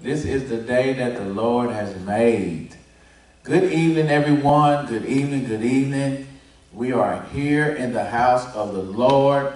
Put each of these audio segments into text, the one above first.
This is the day that the Lord has made. Good evening, everyone. Good evening, good evening. We are here in the house of the Lord.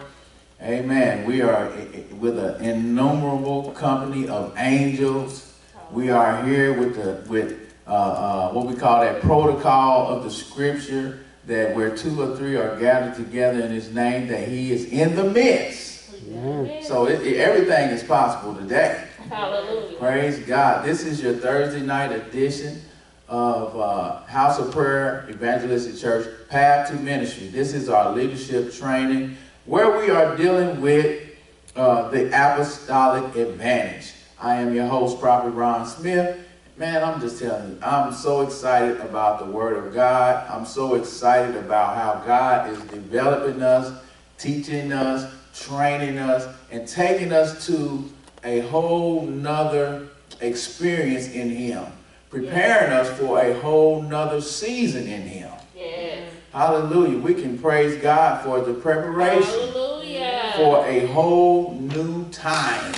Amen. We are with an innumerable company of angels. We are here with the with uh, uh, what we call that protocol of the Scripture that where two or three are gathered together in His name, that He is in the midst. Yeah. So it, it, everything is possible today. Hallelujah. Praise God. This is your Thursday night edition of uh, House of Prayer Evangelistic Church Path to Ministry. This is our leadership training where we are dealing with uh, the apostolic advantage. I am your host, Prophet Ron Smith. Man, I'm just telling you, I'm so excited about the Word of God. I'm so excited about how God is developing us, teaching us, training us, and taking us to a whole nother experience in Him, preparing us for a whole nother season in Him. Yes. Hallelujah. We can praise God for the preparation Hallelujah. for a whole new time.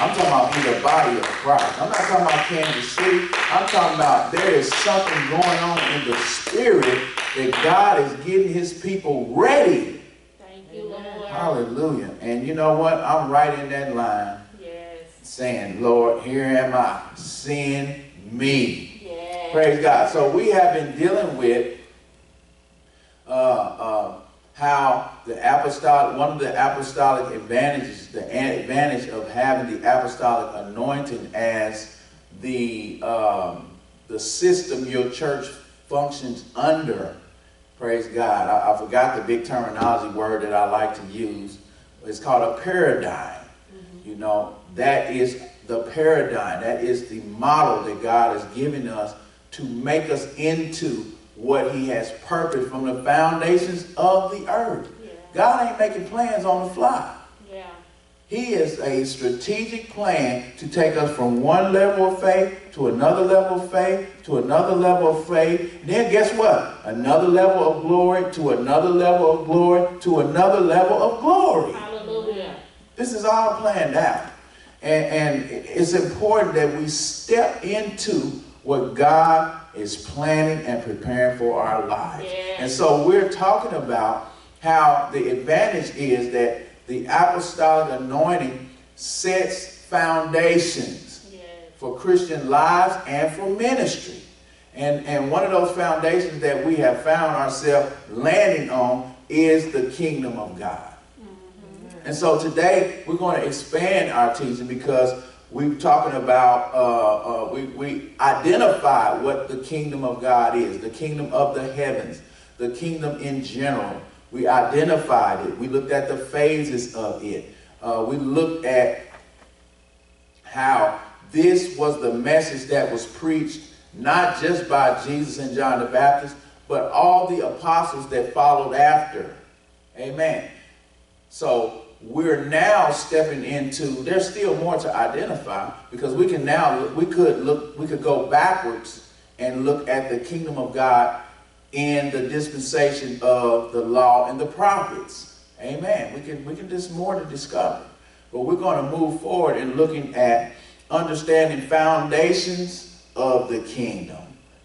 I'm talking about in the body of Christ. I'm not talking about Kansas City. I'm talking about there is something going on in the spirit that God is getting his people ready. Thank you, Lord. Hallelujah. And you know what? I'm right in that line Yes. saying, Lord, here am I. Send me. Yes. Praise God. So we have been dealing with uh, uh, how the apostolic, one of the apostolic advantages, the advantage of having the apostolic anointing as the, um, the system your church functions under. Praise God. I, I, forgot the big terminology word that I like to use. It's called a paradigm. Mm-hmm. You know, that is the paradigm. That is the model that God has given us to make us into what he has purposed from the foundations of the earth. Yeah. God ain't making plans on the fly. Yeah. He is a strategic plan to take us from one level of faith to another level of faith to another level of faith. And then guess what? Another level of glory to another level of glory to another level of glory. Hallelujah. This is all planned out. And, and it's important that we step into what God is planning and preparing for our lives. Yeah. And so we're talking about how the advantage is that the apostolic anointing sets foundations yes. for Christian lives and for ministry. And, and one of those foundations that we have found ourselves landing on is the kingdom of God. Mm-hmm. And so today we're going to expand our teaching because we're talking about, uh, uh, we, we identify what the kingdom of God is, the kingdom of the heavens, the kingdom in general. We identified it. We looked at the phases of it. Uh, we looked at how this was the message that was preached not just by Jesus and John the Baptist, but all the apostles that followed after. Amen. So we're now stepping into there's still more to identify because we can now we could look we could go backwards and look at the kingdom of god in the dispensation of the law and the prophets amen we can we can just more to discover but we're going to move forward in looking at understanding foundations of the kingdom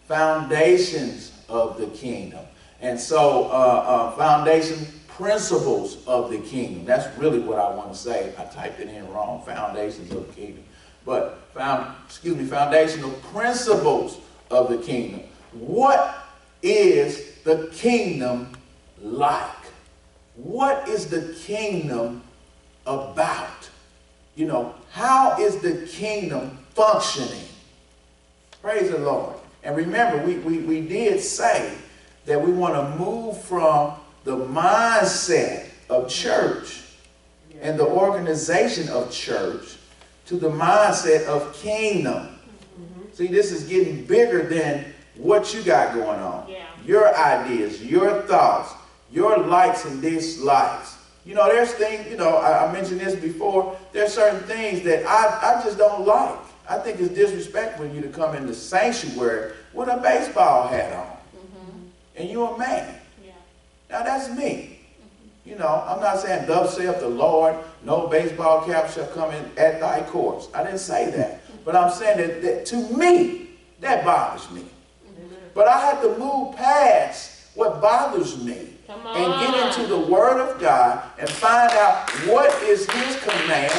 foundations of the kingdom and so uh, uh, foundation principles of the kingdom. That's really what I want to say. I typed it in wrong. Foundations of the kingdom. But found, excuse me, foundational principles of the kingdom. What is the kingdom like? What is the kingdom about? You know, how is the kingdom functioning? Praise the Lord. And remember, we, we, we did say that we want to move from the mindset of church and the organization of church to the mindset of kingdom. Mm-hmm. See, this is getting bigger than what you got going on. Yeah. Your ideas, your thoughts, your likes and dislikes. You know, there's things, you know, I, I mentioned this before, there's certain things that I, I just don't like. I think it's disrespectful for you to come in the sanctuary with a baseball hat on. Mm-hmm. And you're a man. Now that's me. You know, I'm not saying, thus saith the Lord, no baseball cap shall come in at thy courts. I didn't say that. But I'm saying that, that to me, that bothers me. But I have to move past what bothers me and get into the Word of God and find out what is His command,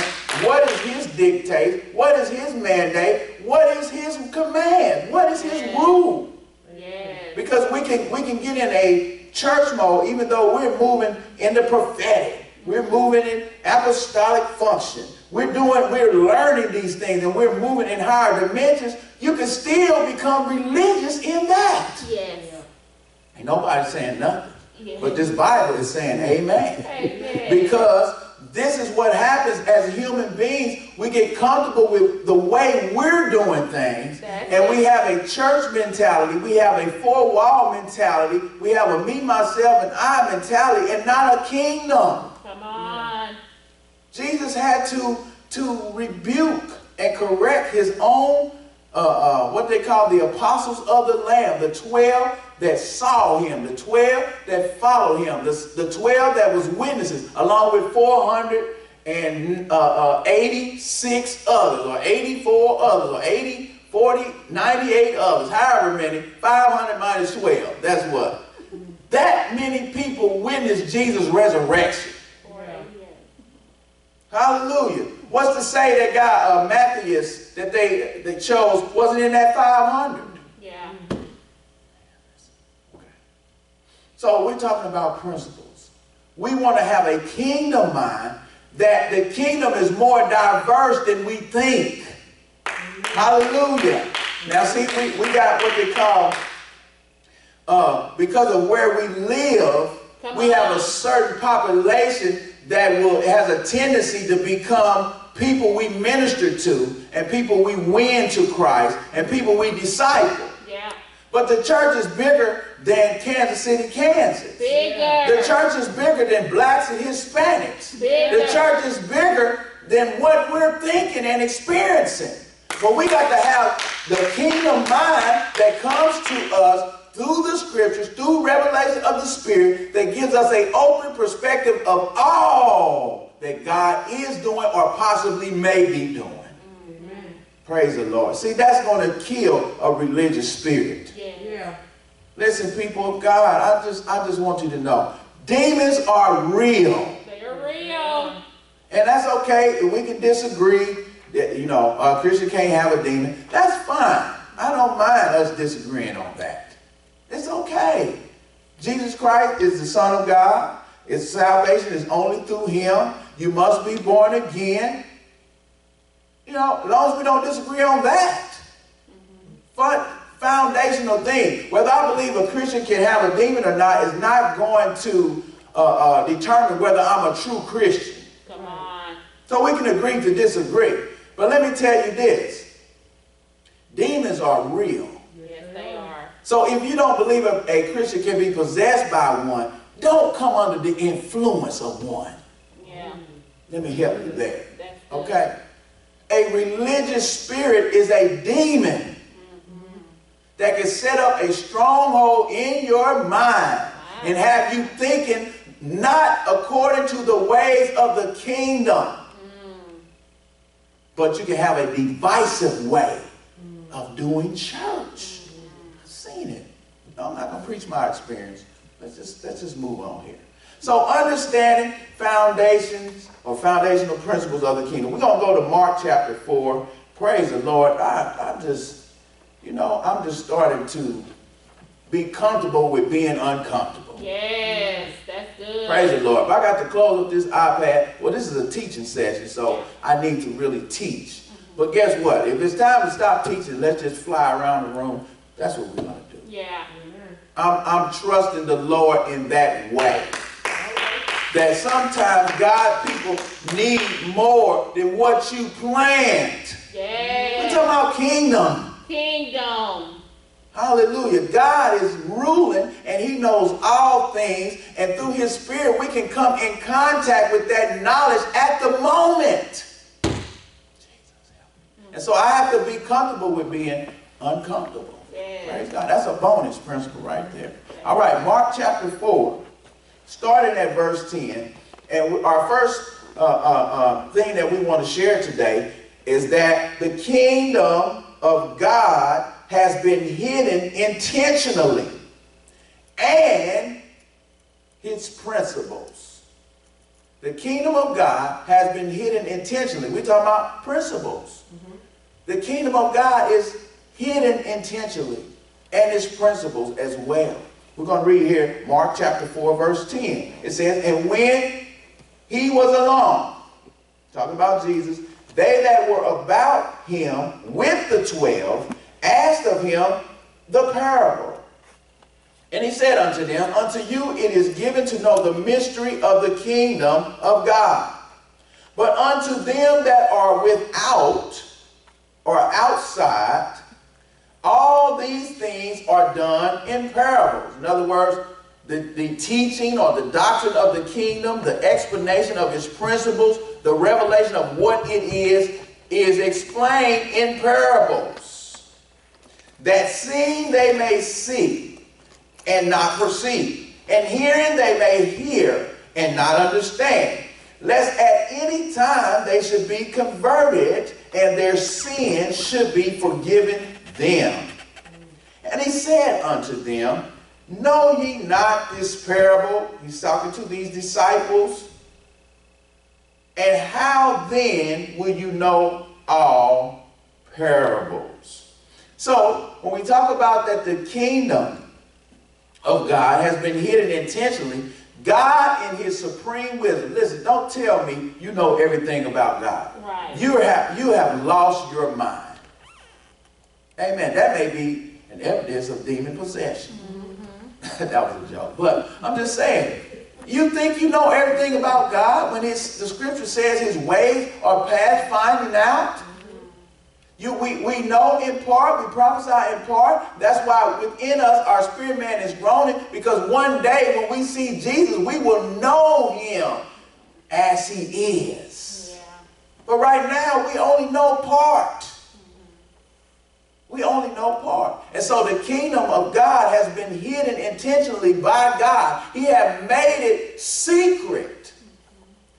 what is His dictate, what is His mandate, what is His command, what is His rule. Yes. Because we can we can get in a church mode even though we're moving in the prophetic. We're moving in apostolic function. We're doing, we're learning these things and we're moving in higher dimensions. You can still become religious in that. Yes. Ain't nobody saying nothing. Yes. But this Bible is saying amen. Amen. Because this is what happens as human beings. We get comfortable with the way we're doing things. That's and we have a church mentality. We have a four wall mentality. We have a me, myself, and I mentality and not a kingdom. Come on. Jesus had to, to rebuke and correct his own, uh, uh, what they call the apostles of the Lamb, the 12 that saw him, the 12 that followed him, the, the 12 that was witnesses, along with 486 others, or 84 others, or 80, 40, 98 others, however many, 500 minus 12, that's what. That many people witnessed Jesus' resurrection. Hallelujah. What's to say that guy uh, Matthias that they they chose wasn't in that 500? Yeah. Okay. So we're talking about principles. We want to have a kingdom mind that the kingdom is more diverse than we think. Hallelujah. Now see, we, we got what they call, uh, because of where we live, Come we have a certain population that will has a tendency to become people we minister to and people we win to Christ and people we disciple. Yeah. But the church is bigger than Kansas City, Kansas. Bigger. The church is bigger than blacks and Hispanics. Bigger. The church is bigger than what we're thinking and experiencing. But we got to have the kingdom mind that comes to us through the scriptures, through revelation of the Spirit, that gives us an open perspective of all that God is doing or possibly may be doing. Praise the Lord. See, that's going to kill a religious spirit. Yeah. Yeah. Listen, people of God, I just I just want you to know. Demons are real. They're real. And that's okay. If we can disagree that, you know, a Christian can't have a demon, that's fine. I don't mind us disagreeing on that. It's okay. Jesus Christ is the Son of God. His salvation is only through him. You must be born again. You know, as long as we don't disagree on that. Fun, foundational thing. Whether I believe a Christian can have a demon or not is not going to uh, uh, determine whether I'm a true Christian. Come on. So we can agree to disagree. But let me tell you this. Demons are real. Yes, they are. So if you don't believe a, a Christian can be possessed by one, don't come under the influence of one. Let me help you there. Okay? A religious spirit is a demon that can set up a stronghold in your mind and have you thinking not according to the ways of the kingdom, but you can have a divisive way of doing church. I've seen it. No, I'm not going to preach my experience. Let's just, let's just move on here. So understanding foundations or foundational principles of the kingdom. We're going to go to Mark chapter 4. Praise the Lord. I, I just, you know, I'm just starting to be comfortable with being uncomfortable. Yes, that's good. Praise the Lord. If I got to close up this iPad, well, this is a teaching session, so I need to really teach. But guess what? If it's time to stop teaching, let's just fly around the room. That's what we're going to do. Yeah. I'm, I'm trusting the Lord in that way. That sometimes God people need more than what you planned. We're talking about kingdom. Kingdom. Hallelujah. God is ruling and he knows all things. And through his spirit, we can come in contact with that knowledge at the moment. And so I have to be comfortable with being uncomfortable. Yes. Praise God. That's a bonus principle right there. All right, Mark chapter 4, starting at verse 10. And our first uh, uh, uh, thing that we want to share today is that the kingdom of God has been hidden intentionally and its principles. The kingdom of God has been hidden intentionally. We're talking about principles. Mm-hmm. The kingdom of God is hidden intentionally and its principles as well. We're going to read here Mark chapter 4, verse 10. It says, And when he was alone, talking about Jesus, they that were about him with the twelve asked of him the parable. And he said unto them, Unto you it is given to know the mystery of the kingdom of God. But unto them that are without or outside, all these things are done in parables. In other words, the, the teaching or the doctrine of the kingdom, the explanation of its principles, the revelation of what it is, is explained in parables. That seeing they may see and not perceive, and hearing they may hear and not understand, lest at any time they should be converted and their sins should be forgiven them. And he said unto them, Know ye not this parable? He's talking to these disciples. And how then will you know all parables? So, when we talk about that the kingdom of God has been hidden intentionally, God in his supreme wisdom, listen, don't tell me you know everything about God. Right. You have, you have lost your mind. Amen. That may be an evidence of demon possession. Mm-hmm. that was a joke. But I'm just saying, you think you know everything about God when his, the scripture says his ways are past finding out? You, we, we know in part, we prophesy in part. That's why within us our spirit man is groaning because one day when we see Jesus, we will know him as he is. Yeah. But right now we only know part. We only know part. And so the kingdom of God has been hidden intentionally by God. He has made it secret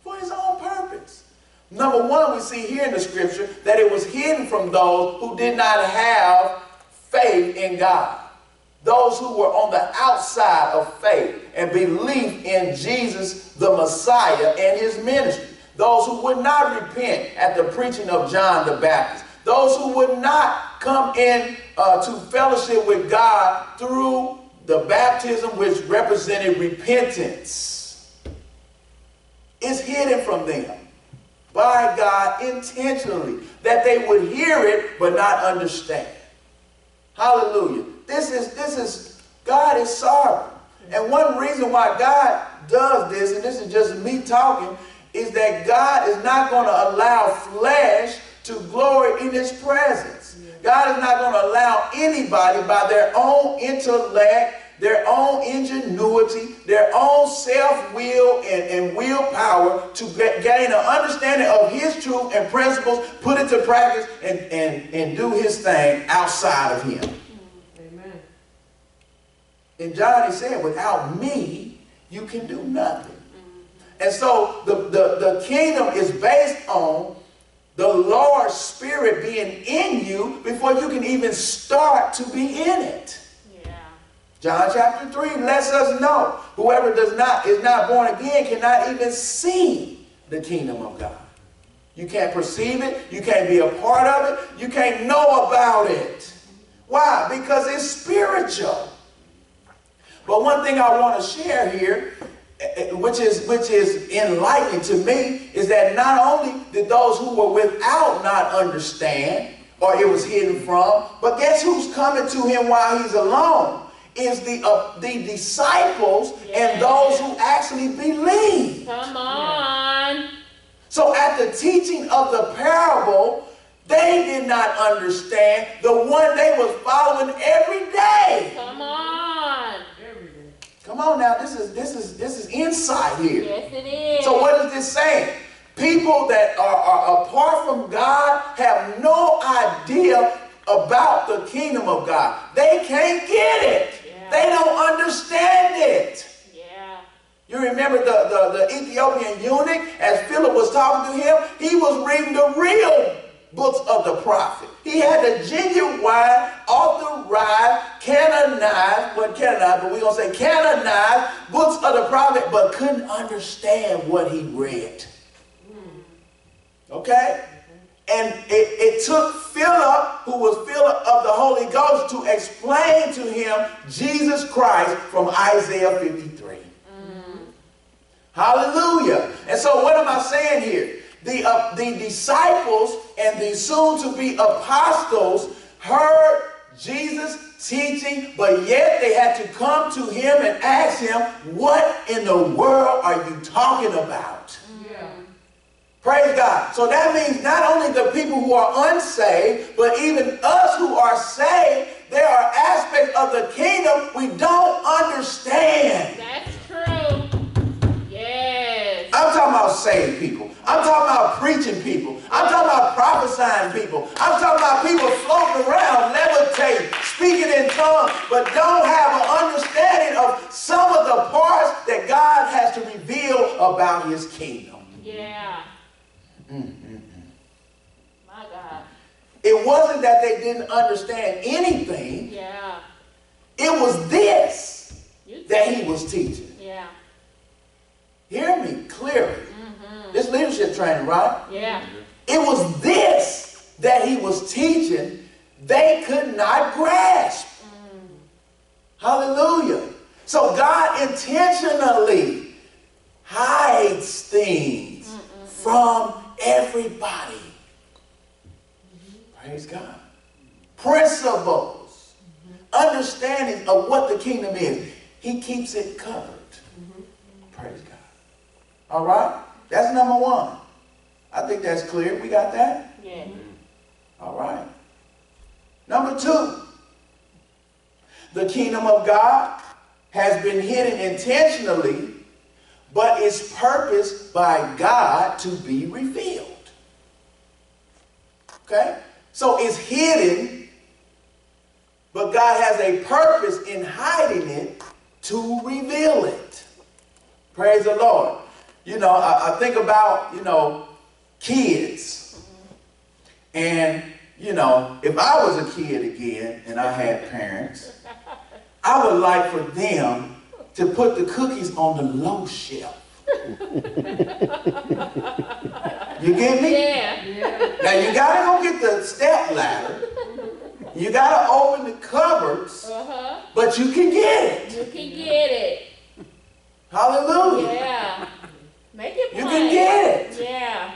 for his own purpose. Number one, we see here in the scripture that it was hidden from those who did not have faith in God. Those who were on the outside of faith and belief in Jesus, the Messiah, and his ministry. Those who would not repent at the preaching of John the Baptist. Those who would not come in uh, to fellowship with God through the baptism which represented repentance. Is hidden from them by God intentionally, that they would hear it but not understand. Hallelujah. This is this is God is sovereign. And one reason why God does this, and this is just me talking, is that God is not going to allow flesh to glory in his presence. God is not going to allow anybody by their own intellect, their own ingenuity, their own self-will and, and willpower to get, gain an understanding of his truth and principles, put it to practice, and, and, and do his thing outside of him. Amen. And John is saying, without me, you can do nothing. And so the, the, the kingdom is based on the Lord's Spirit being in you before you can even start to be in it. Yeah. John chapter 3 lets us know whoever does not is not born again cannot even see the kingdom of God. You can't perceive it, you can't be a part of it, you can't know about it. Why? Because it's spiritual. But one thing I want to share here which is which is enlightening to me is that not only did those who were without not understand or it was hidden from but guess who's coming to him while he's alone? Is the uh, the disciples and those who actually believe. Come on. So at the teaching of the parable they did not understand. The one they was following every day. Come on Come on now, this is this is this is insight here. Yes, it is. So what is this saying? People that are, are apart from God have no idea about the kingdom of God. They can't get it. Yeah. They don't understand it. Yeah. You remember the, the, the Ethiopian eunuch, as Philip was talking to him, he was reading the real books of the prophet. He had the genuine, authorized, canonized, what canonized, but we're going to say canonized books of the prophet, but couldn't understand what he read. Okay? And it, it took Philip, who was Philip of the Holy Ghost, to explain to him Jesus Christ from Isaiah 53. Mm. Hallelujah. And so what am I saying here? The, uh, the disciples and the soon-to-be apostles heard Jesus teaching, but yet they had to come to him and ask him, what in the world are you talking about? Praise God. So that means not only the people who are unsaved, but even us who are saved, there are aspects of the kingdom we don't understand. That's true. Yes. I'm talking about saved people. I'm talking about preaching people. I'm talking about prophesying people. I'm talking about people floating around, levitating, speaking in tongues, but don't have an understanding of some of the parts that God has to reveal about his kingdom. Yeah. Mm, mm, mm. My God. It wasn't that they didn't understand anything. Yeah. It was this that he was teaching. Yeah. Hear me clearly. Mm. This leadership training, right? Yeah. It was this that he was teaching they could not grasp. Mm. Hallelujah. So God intentionally hides things from everybody. Praise God. Principles, mm-hmm. understanding of what the kingdom is. He keeps it covered. Mm-hmm. Praise God. All right? That's number one. I think that's clear. We got that? Yeah. Mm-hmm. All right. Number two, the kingdom of God has been hidden intentionally, but is purposed by God to be revealed. Okay? So it's hidden, but God has a purpose in hiding it to reveal it. Praise the Lord. You know, I, I think about, you know, kids. And, you know, if I was a kid again and I had parents, I would like for them to put the cookies on the low shelf. you get me? Yeah. Now you gotta go get the step ladder. You gotta open the cupboards, Uh-huh. but you can get it. You can get it. Hallelujah. Yeah. Make it You can get it. Yeah.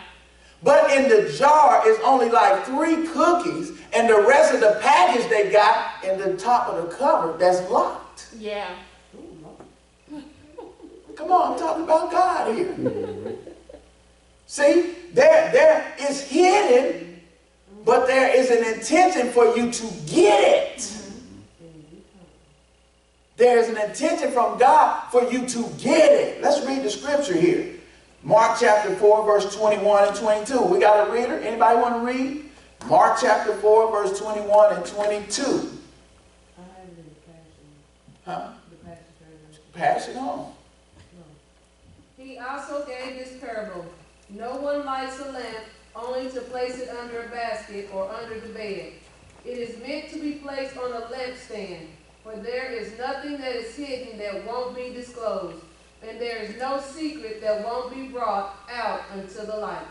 But in the jar is only like three cookies, and the rest of the package they got in the top of the cupboard that's locked. Yeah. Come on, I'm talking about God here. See, there, there is hidden, but there is an intention for you to get it. There is an intention from God for you to get it. Let's read the scripture here. Mark chapter 4, verse 21 and 22. We got a reader? Anybody want to read? Mark chapter 4, verse 21 and 22. Huh? Pass it on. He also gave this parable. No one lights a lamp only to place it under a basket or under the bed. It is meant to be placed on a lampstand, for there is nothing that is hidden that won't be disclosed, and there is no secret that won't be brought out unto the light.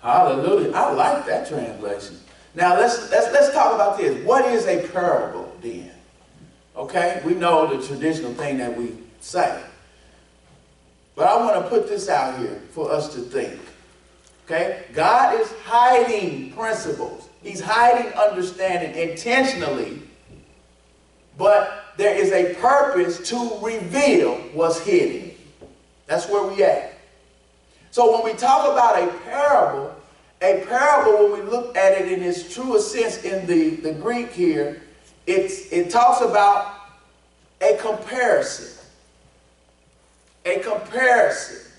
Hallelujah. I like that translation. Now let's let's let's talk about this. What is a parable then? Okay, we know the traditional thing that we say. But I want to put this out here for us to think. Okay? God is hiding principles. He's hiding understanding intentionally. But there is a purpose to reveal what's hidden. That's where we at. So when we talk about a parable, a parable, when we look at it in its truest sense in the, the Greek here, it's, it talks about a comparison. A comparison.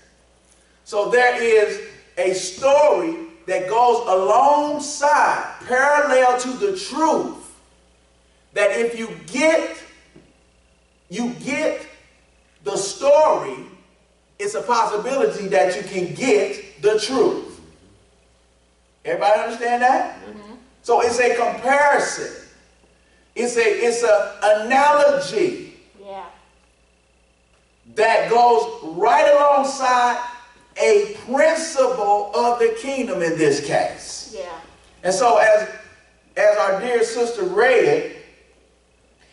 So there is a story that goes alongside, parallel to the truth, that if you get, you get the story, it's a possibility that you can get the truth. Everybody understand that? Mm-hmm. So it's a comparison. It's a it's a analogy Yeah. that goes right alongside a principle of the kingdom in this case. Yeah. And so as as our dear sister read,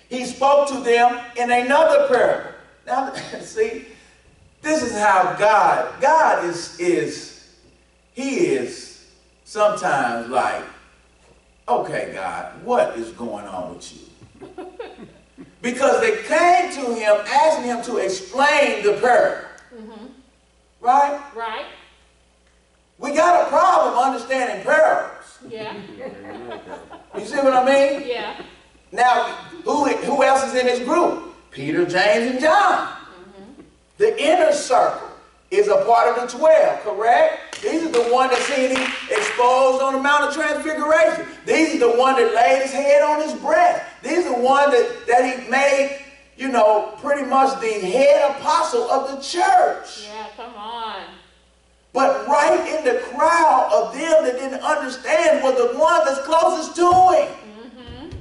he spoke to them in another parable. Now see, this is how God, God is is he is sometimes like, okay, God, what is going on with you? because they came to him asking him to explain the parable. Mm-hmm. Right? Right? We got a problem understanding parables. Yeah. You see what I mean? Yeah. Now, who, who else is in this group? Peter, James, and John. The inner circle is a part of the 12, correct? These are the one that seen him exposed on the Mount of Transfiguration. These are the one that laid his head on his breast. These are the one that, that he made, you know, pretty much the head apostle of the church. Yeah, come on. But right in the crowd of them that didn't understand was the one that's closest to him. Mm -hmm.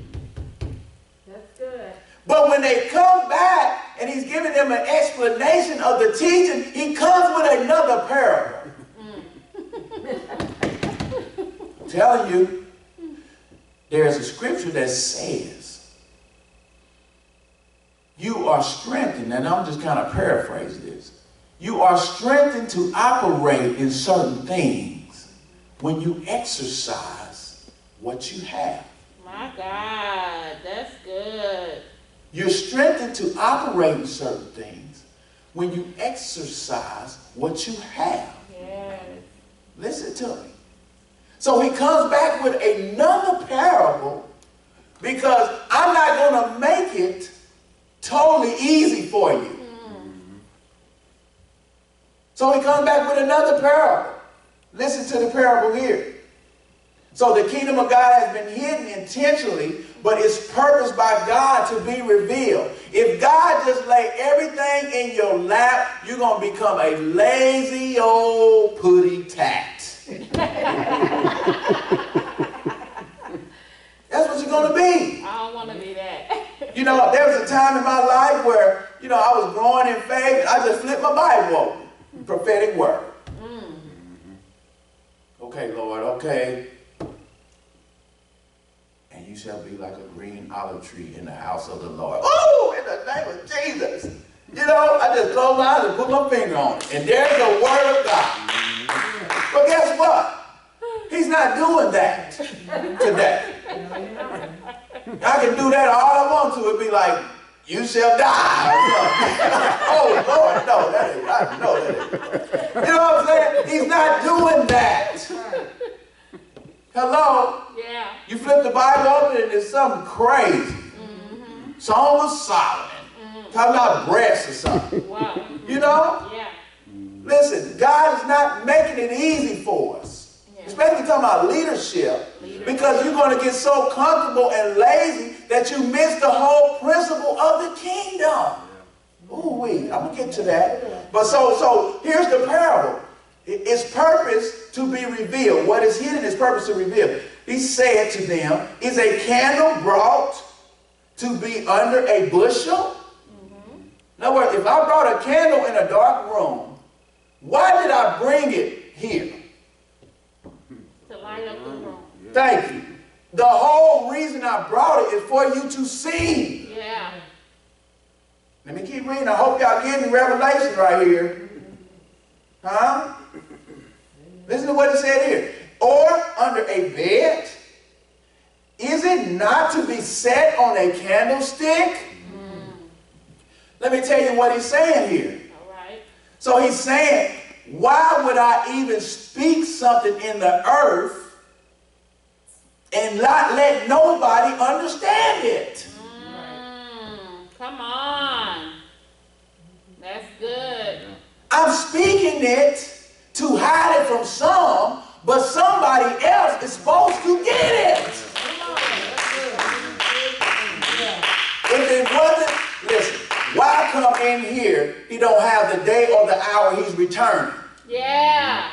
That's good. But when they come back and he's giving them an explanation of the teaching, he comes with another parable. I'm mm. telling you, there's a scripture that says, you are strengthened, and I'm just kind of paraphrasing this. You are strengthened to operate in certain things when you exercise what you have. My God, that's good. You're strengthened to operate in certain things when you exercise what you have. Yes. Listen to me. So he comes back with another parable because I'm not going to make it totally easy for you. Mm-hmm. So he comes back with another parable. Listen to the parable here. So the kingdom of God has been hidden intentionally, but it's purposed by God to be revealed. If God just lay everything in your lap, you're going to become a lazy old putty tat. That's what you're going to be. I don't want to be that. You know, there was a time in my life where, you know, I was growing in faith and I just flipped my Bible open. Prophetic word. Mm. Okay, Lord, okay. You shall be like a green olive tree in the house of the Lord. Oh, in the name of Jesus. You know, I just close my eyes and put my finger on it. And there's the word of God. But guess what? He's not doing that today. I can do that all I want to. It'd be like, you shall die. oh, Lord, no, that ain't, I that ain't. You know what I'm saying? He's not doing that. Hello? Yeah. You flip the Bible open and it's something crazy. Mm-hmm. Song mm-hmm. of Solomon. Talking about breasts or something. Wow. You know? Yeah. Listen, God is not making it easy for us. Yeah. Especially talking about leadership. Because you're going to get so comfortable and lazy that you miss the whole principle of the kingdom. Ooh, wee. I'm going to get to that. But so, so here's the parable. It- Its purpose to be revealed. What is hidden is purpose to reveal. He said to them, Is a candle brought to be under a bushel? In other words, if I brought a candle in a dark room, why did I bring it here? To light up the room. Thank you. The whole reason I brought it is for you to see. Yeah. Let me keep reading. I hope y'all getting revelation right here. Huh? Listen to what it said here. Or under a bed. Is it not to be set on a candlestick? Let me tell you what he's saying here. All right. So he's saying, why would I even speak something in the earth and not let nobody understand it? Mm, come on. That's good. I'm speaking it to hide it from some, but somebody else is supposed to get it. If it wasn't, listen, why come in here, he don't have the day or the hour he's returning. Yeah.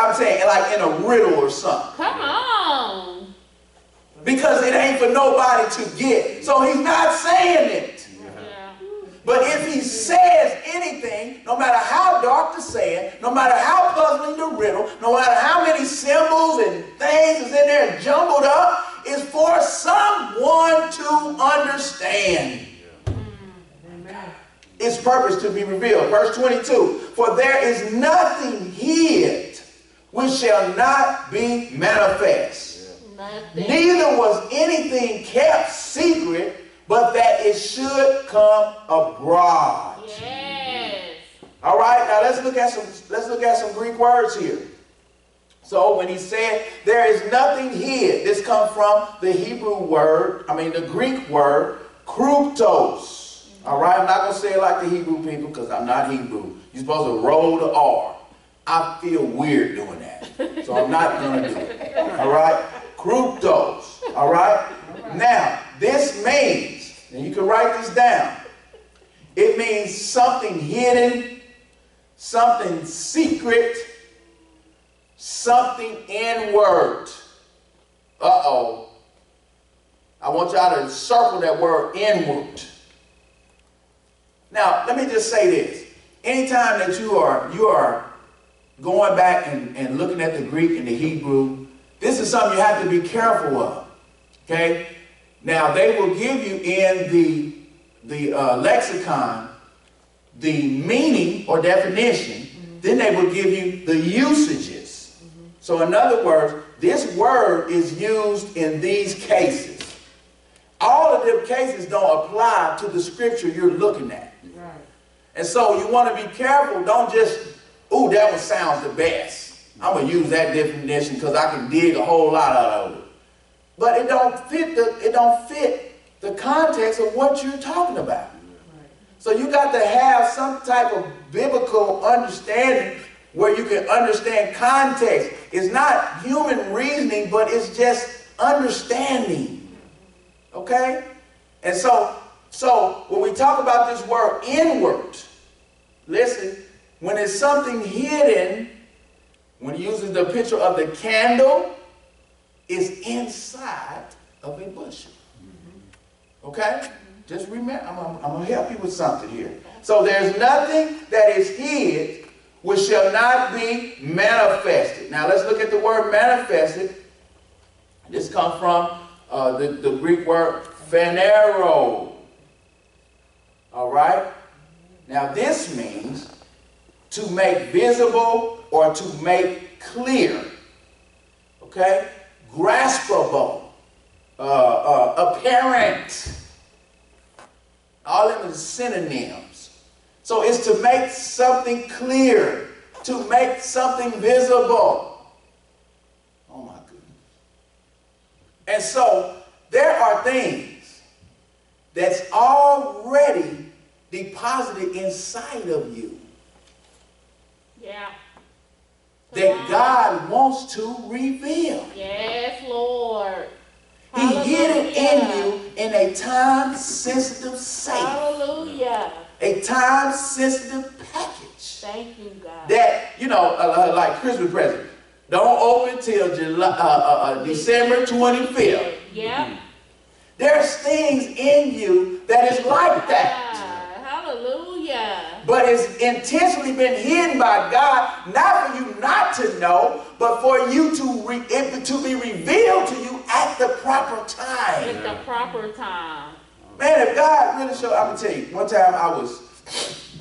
I'm saying like in a riddle or something. Come on. Because it ain't for nobody to get. So he's not saying it. Yeah. But if he says anything, no matter how dark the saying, no matter how puzzling the riddle, no matter how many symbols and things is in there jumbled up, is for someone to understand. Amen. Its purpose to be revealed. Verse 22 For there is nothing hid which shall not be manifest. Nothing. Neither was anything kept secret, but that it should come abroad. Yes. All right, now let's look at some let's look at some Greek words here. So when he said there is nothing hid, this comes from the Hebrew word, I mean the Greek word, kruptos. All right, I'm not gonna say it like the Hebrew people because I'm not Hebrew. You're supposed to roll the R. I feel weird doing that, so I'm not gonna do it. All right, kruptos. All right. Now this means, and you can write this down. It means something hidden, something secret, something inward. Uh oh. I want y'all to circle that word inward. Now, let me just say this. Anytime that you are you are going back and, and looking at the Greek and the Hebrew, this is something you have to be careful of. Okay? Now they will give you in the the uh, lexicon the meaning or definition, then they will give you the usages. So, in other words, this word is used in these cases. All of them cases don't apply to the scripture you're looking at. Right. And so you want to be careful. Don't just, ooh, that one sounds the best. I'm going to use that definition because I can dig a whole lot out of it. But it don't fit the, it don't fit the context of what you're talking about. So you got to have some type of biblical understanding where you can understand context. It's not human reasoning, but it's just understanding. Okay? And so, so when we talk about this word inward, listen, when it's something hidden, when he uses the picture of the candle, it's inside of a bushel. Okay? Just remember, I'm, I'm, I'm going to help you with something here. So there's nothing that is hid which shall not be manifested. Now let's look at the word manifested. This comes from uh, the, the Greek word phanero. All right? Now this means to make visible or to make clear. Okay? Graspable. Uh, uh, apparent. All of them are synonyms. So it's to make something clear, to make something visible. Oh my goodness. And so there are things that's already deposited inside of you Yeah. That God wants to reveal. Yes, Lord. He hid it in you in a time sensitive safe, Hallelujah. a time sensitive package. Thank you, God. that you know, uh, uh, like Christmas present, don't open till July, uh, uh, uh, December 25th. Yep. There's things in you that is like that, God. Hallelujah. But it's intentionally been hidden by God, not for you not to know, but for you to re- to be revealed to you at the proper time. At the proper time. Man, if God really showed, I'm gonna tell you, one time I was,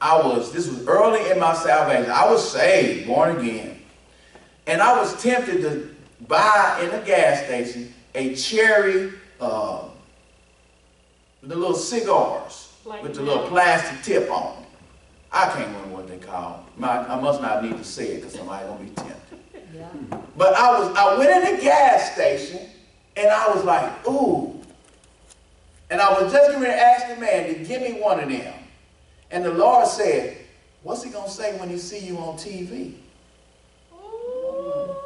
I was, this was early in my salvation. I was saved, born again. And I was tempted to buy in a gas station a cherry, uh, the little cigars Like with the little plastic tip on them. I can't remember what they call them. I, must not need to say it because somebody gonna be tempted. Yeah. But I was, I went in the gas station and I was like, ooh. And I was just going to ask the man to give me one of them. And the Lord said, what's he going to say when he see you on TV? Ooh-wee.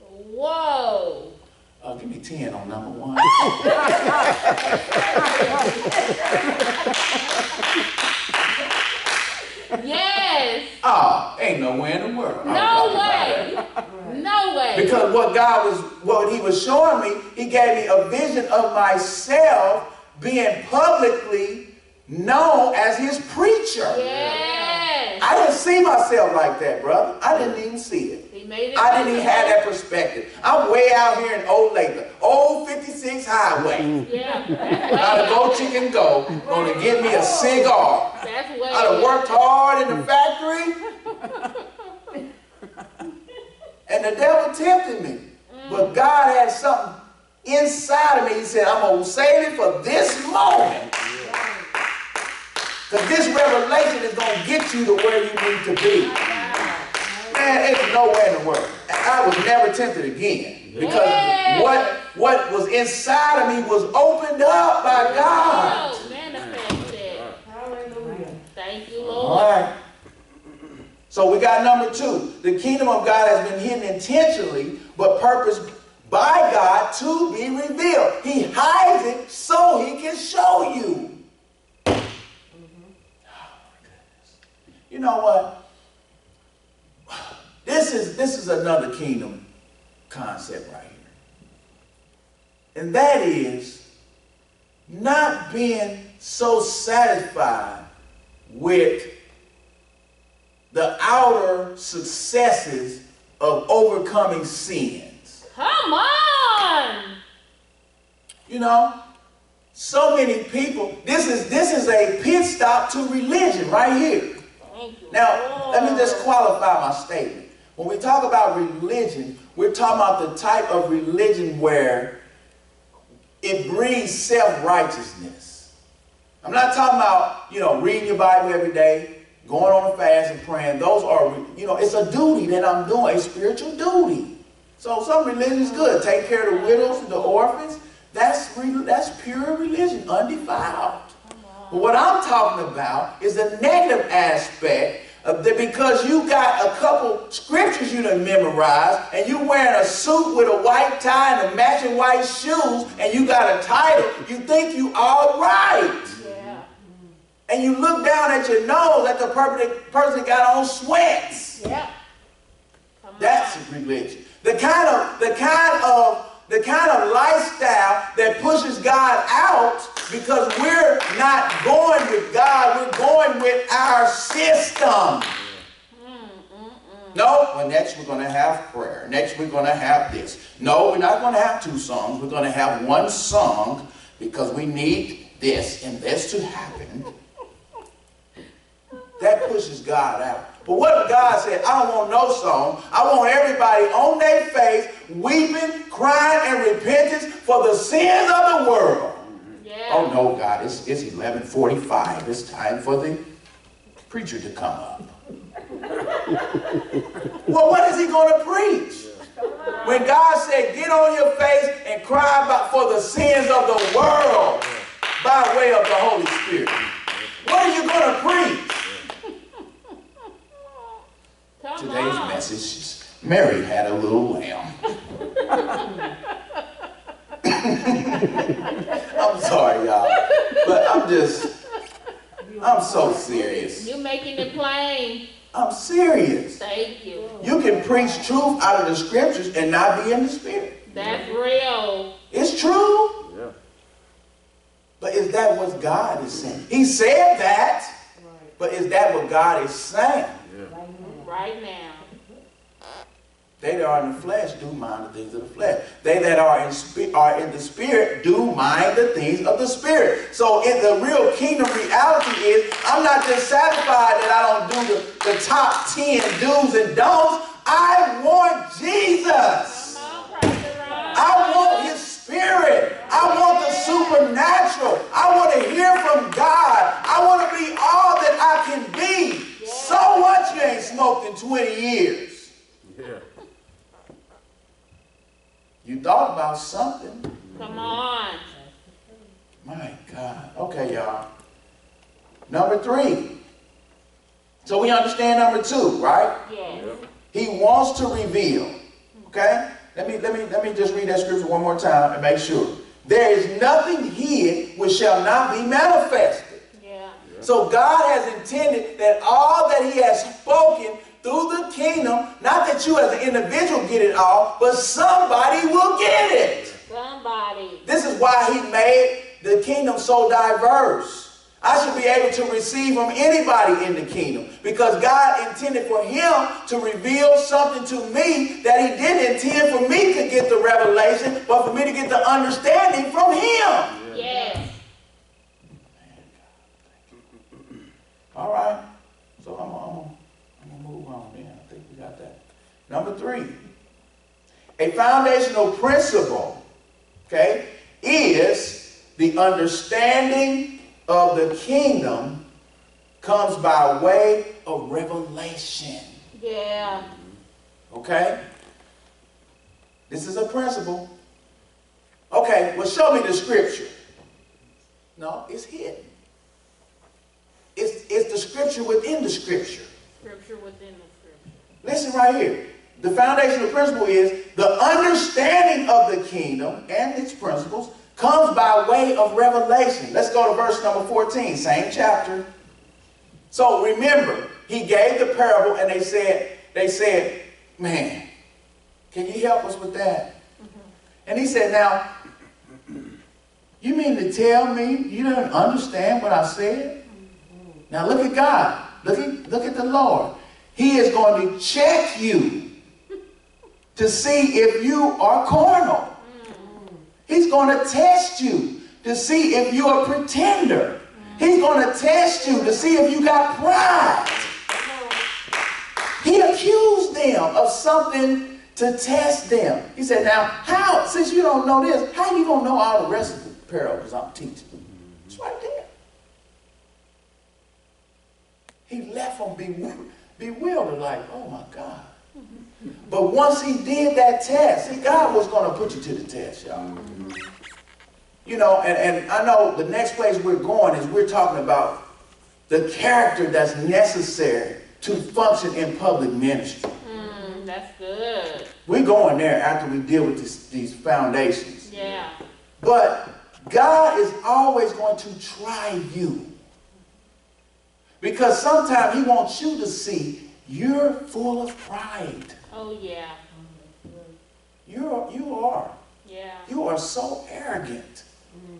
Whoa. Oh, give me 10 on number one. Yes. Oh, ain't nowhere in the world. No way. No way. Because what God was, what He was showing me, He gave me a vision of myself being publicly known as His preacher. Yes. I didn't see myself like that, brother. I didn't even see it. He made it. I didn't even have that perspective. I'm way out here in Old Lathrop, Old 56 Highway. Yeah. Now That's to go chicken go, gonna get me a oh, cigar. That's way. I done worked hard in the factory. And the devil tempted me. But mm. God had something inside of me. He said, I'm going to save it for this moment. Because this revelation is going to get you to where you need to be. Man, it's nowhere in the world. I was never tempted again. Because Yeah. what, what was inside of me was opened up by God. Oh. Hallelujah. Thank you, Lord. right. So we got number two. The kingdom of God has been hidden intentionally, but purposed by God to be revealed. He hides it so he can show you. Oh, my goodness. You know what? This is this is another kingdom concept right here. And that is not being so satisfied with the outer successes of overcoming sins. Come on. You know, so many people, this is this is a pit stop to religion right here. Thank you. Now, let me just qualify my statement. When we talk about religion, we're talking about the type of religion where it breeds self-righteousness. I'm not talking about, you know, reading your Bible every day, going on a fast and praying. Those are, you know, it's a duty that I'm doing, a spiritual duty. So some religion is good. Take care of the widows and the orphans. That's, that's pure religion, undefiled. But what I'm talking about is the negative aspect Uh, of the, because you got a couple scriptures you done memorized and you wearing a suit with a white tie and a matching white shoes and you got a title, you think you all right. Yeah. And you look down at your nose at the per- person got on sweats. Come That's religion. The kind of the kind of the kind of lifestyle that pushes God out because we're not going with God, we're going with our system. No, well, next we're going to have prayer. Next we're going to have this. No, we're not going to have two songs. We're going to have one song because we need this and this to happen. That pushes God out. But what if God said, I don't want no song. I want everybody on their face, weeping, crying, and repentance for the sins of the world. Yeah. Oh no, God, it's, it's 1145. It's time for the preacher to come up. well, what is he going to preach? When God said, get on your face and cry about for the sins of the world by way of the Holy Spirit. What are you going to preach? Come Today's on. message is Mary had a little lamb. I'm sorry, y'all, but I'm just, I'm so serious. You're making it plain. I'm serious. Thank you. You can preach truth out of the scriptures and not be in the spirit. That's real. It's true. Yeah. But is that what God is saying? He said that, Right. but is that what God is saying? Right now. They that are in the flesh do mind the things of the flesh. They that are in, are in the spirit do mind the things of the spirit. So in the real kingdom reality is I'm not just satisfied that I don't do the, the top 10 do's and don'ts. I want Jesus. Come on, Prophet Ron. I want his spirit. I want the supernatural. I want to hear from God. I want to be all that I can be. So what you ain't smoked in 20 years. Yeah. You thought about something. Come on. My God. Okay, y'all. Number three. So we understand number two, right? Yes. He wants to reveal. Okay? Let me, let me, let me just read that scripture one more time and make sure. There is nothing hid which shall not be manifested. Yeah. So God has intended that all that he has spoken through the kingdom, not that you as an individual get it all, but somebody will get it. Somebody. This is why he made the kingdom so diverse. I should be able to receive from anybody in the kingdom because God intended for him to reveal something to me that he didn't intend for me to get the revelation, but for me to get the understanding from him. Yes. All right. So I'm, I'm, I'm gonna move on then. I think we got that. Number three, a foundational principle, okay, is the understanding of the kingdom comes by way of revelation. Yeah. Okay? This is a principle. Okay, well, show me the scripture. No, it's hidden. It's, it's the scripture within the scripture. Scripture within the scripture. Listen right here. The foundational principle is the understanding of the kingdom and its principles comes by way of revelation. Let's go to verse number 14, same chapter. So remember, he gave the parable and they said, they said, man, can you help us with that? Mm-hmm. And he said, now, you mean to tell me you don't understand what I said? Now look at God. Look at, look at the Lord. He is going to check you to see if you are carnal. He's going to test you to see if you're a pretender. He's going to test you to see if you got pride. He accused them of something to test them. He said, now, how, since you don't know this, how you going to know all the rest of the parables I'm teaching? It's right there. He left them bewildered, bewildered like, oh my God. But once he did that test, see, God was going to put you to the test, y'all. You know, and, and I know the next place we're going is we're talking about the character that's necessary to function in public ministry. Mm, that's good. We're going there after we deal with this, these foundations. Yeah. But God is always going to try you. Because sometimes he wants you to see you're full of pride. Oh yeah. You're, you are. Yeah. You are so arrogant. Mm-hmm.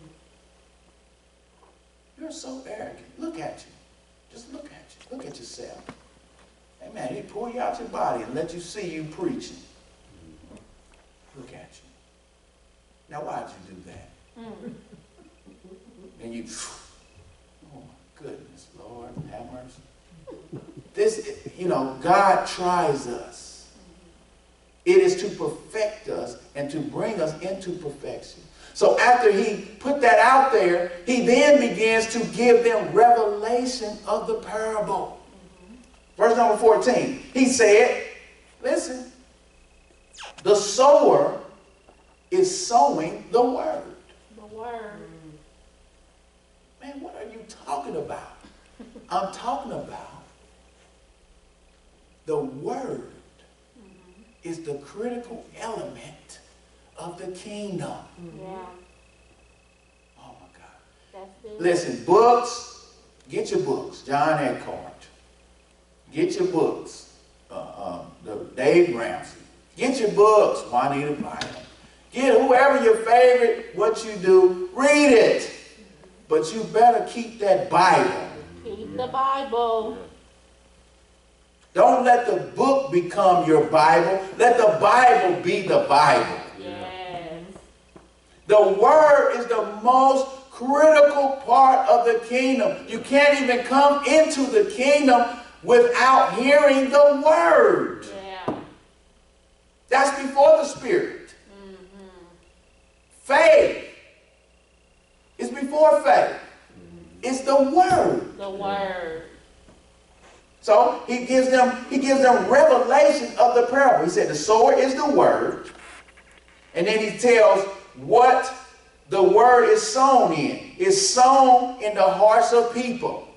You're so arrogant. Look at you. Just look at you. Look at yourself. Amen. He pull you out your body and let you see you preaching. Look at you. Now why'd you do that? Mm. And you, oh my goodness, Lord, have mercy. This, you know, God tries us. It is to perfect us and to bring us into perfection. So after he put that out there, he then begins to give them revelation of the parable. Verse number 14. He said, listen, the sower is sowing the word. The word. Man, what are you talking about? I'm talking about the word mm-hmm. is the critical element of the kingdom. Yeah. Oh my God. Listen, books, get your books. John Eckhardt. Get your books. Uh, um, the Dave Ramsey. Get your books. Juanita Bynum. Get whoever your favorite, what you do, read it. Mm-hmm. But you better keep that Bible. The Bible. Don't let the book become your Bible. Let the Bible be the Bible. Yes. The Word is the most critical part of the kingdom. You can't even come into the kingdom without hearing the Word. Yeah. That's before the Spirit. Mm-hmm. Faith is before faith. It's the Word. The word. So he gives them he gives them revelation of the parable. He said the sower is the word, and then he tells what the word is sown in. It's sown in the hearts of people.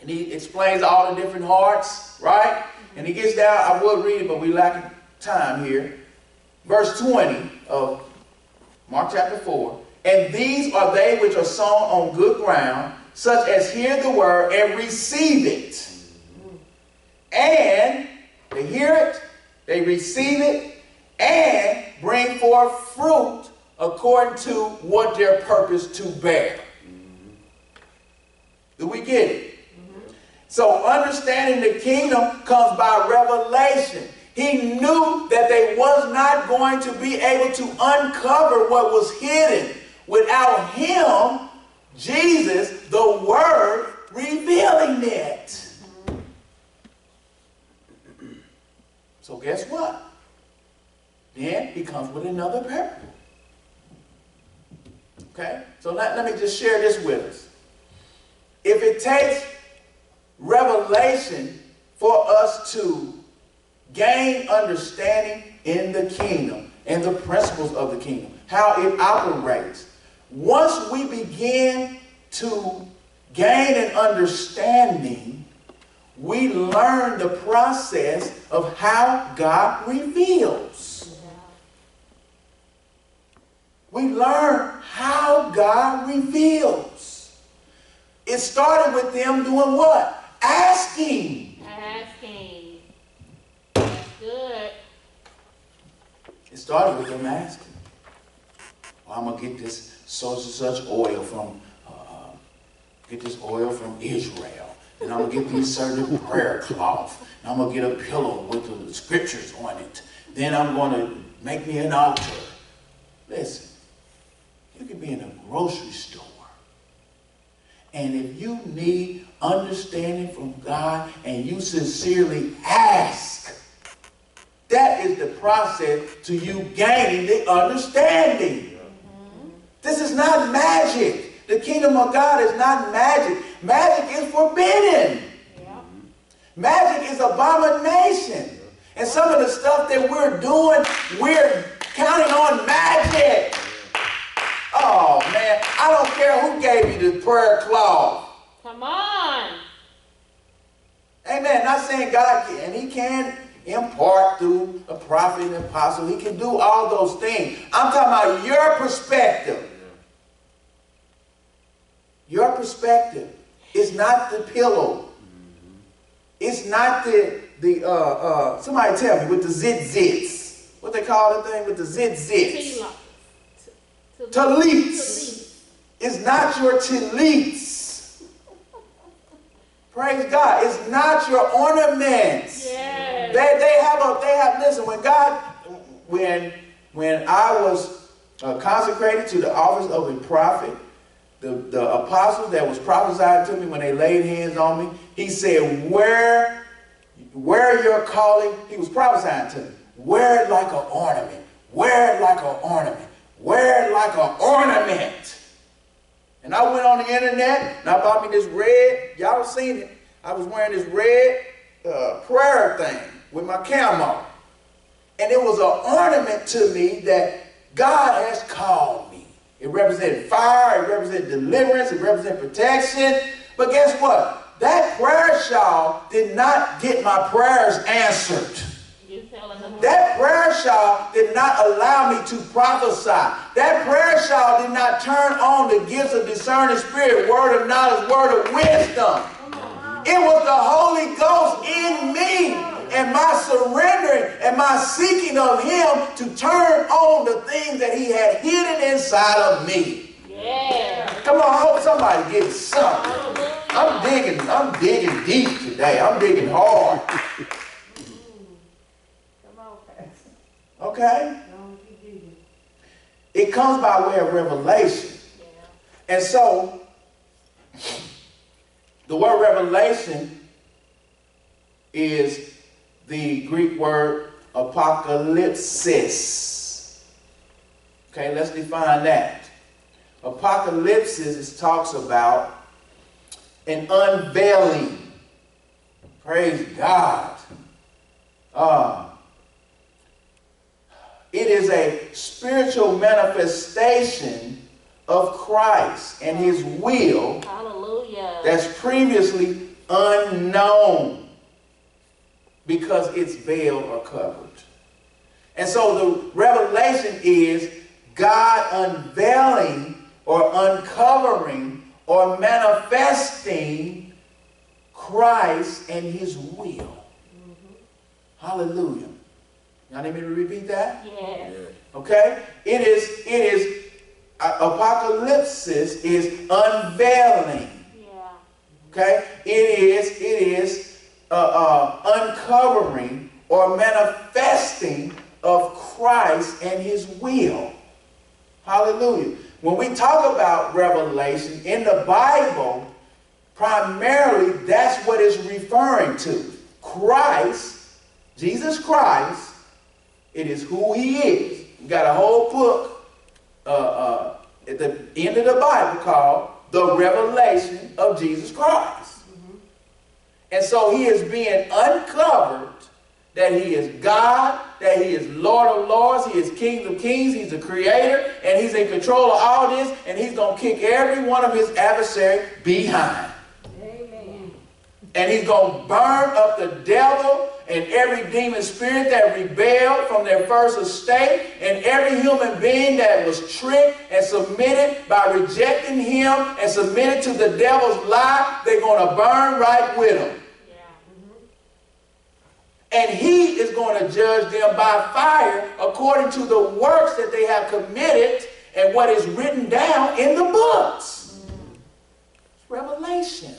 And he explains all the different hearts, right? And he gets down, I would read it, but we lack time here. verse 20 of Mark chapter 4. And these are they which are sown on good ground, such as hear the word and receive it. And they hear it, they receive it, and bring forth fruit according to what their purpose to bear. Do we get it? So understanding the kingdom comes by revelation. He knew that they was not going to be able to uncover what was hidden without him, Jesus, the word, revealing it. So guess what? Then he comes with another parable. Okay? So let, let me just share this with us. If it takes revelation for us to gain understanding in the kingdom and the principles of the kingdom, how it operates. Once we begin to gain an understanding, we learn the process of how God reveals. We learn how God reveals. It started with them doing what? Asking. Asking. That's good. It started with them asking. Well, I'm gonna get this such and such oil from, uh, get this oil from Israel, and I'm gonna get these certain prayer cloth, and I'm gonna get a pillow with the scriptures on it. Then I'm gonna make me an altar. Listen, you can be in a grocery store, and if you need understanding from God, and you sincerely ask. That is the process to you gaining the understanding. This is not magic. The kingdom of God is not magic. Magic is forbidden. Yeah. Magic is abomination. And some of the stuff that we're doing, we're counting on magic. Oh man, I don't care who gave you the prayer cloth. Come on. Amen. Not saying God can. And he can impart through a prophet and apostle. He can do all those things. I'm talking about your perspective. Your perspective is not the pillow. It's not the the uh uh somebody tell me with the tzitzits. What they call the thing with the tzitzits. Tila. T- t- Talits. It's not your tillits. Praise God. It's not your ornaments. Yes. They, they have a they have listen when God when when I was uh, consecrated to the office of a prophet, the, the apostle that was prophesying to me when they laid hands on me, he said, Where where you're calling, he was prophesying to me, wear it like an ornament, wear it like an ornament, wear it like an ornament. And I went on the internet and I bought me this red, y'all seen it. I was wearing this red uh, prayer thing with my camo. And it was an ornament to me that God has called. It represented fire, it represented deliverance, it represented protection. But guess what? That prayer shawl did not get my prayers answered. You telling them. That prayer shawl did not allow me to prophesy. That prayer shawl did not turn on the gifts of discerning spirit, word of knowledge, word of wisdom. It was the Holy Ghost in me and my surrendering and my seeking of Him to turn on the things that He had hidden inside of me. Yeah. Come on, I hope somebody gets something. I'm digging, I'm digging deep today. I'm digging hard. Come on, Pastor. Okay? Don't keep digging. It comes by way of revelation. And so, the word revelation is the Greek word apocalypsis. Okay, let's define that. Apocalypsis it talks about an unveiling. Praise God. Uh, it is a spiritual manifestation of Christ and his will Hallelujah. That's previously unknown because it's veiled or covered. And so the revelation is God unveiling or uncovering or manifesting Christ and his will. Hallelujah. Y'all need me to repeat that? Yes. Okay? It is, it is, uh, apocalypse is unveiling. Okay? It is, it is uh, uh, uncovering or manifesting of Christ and his will. Hallelujah. When we talk about revelation in the Bible, primarily that's what it's referring to. Christ, Jesus Christ, it is who he is. We got a whole book uh, uh, at the end of the Bible called The Revelation of Jesus Christ. And so he is being uncovered that he is God, that he is Lord of lords, he is King of kings, he's the creator, and he's in control of all this, and he's going to kick every one of his adversaries behind. Amen. And he's going to burn up the devil and every demon spirit that rebelled from their first estate, and every human being that was tricked and submitted by rejecting him and submitted to the devil's lie, they're going to burn right with him. And he is going to judge them by fire according to the works that they have committed and what is written down in the books. Mm-hmm. It's revelation.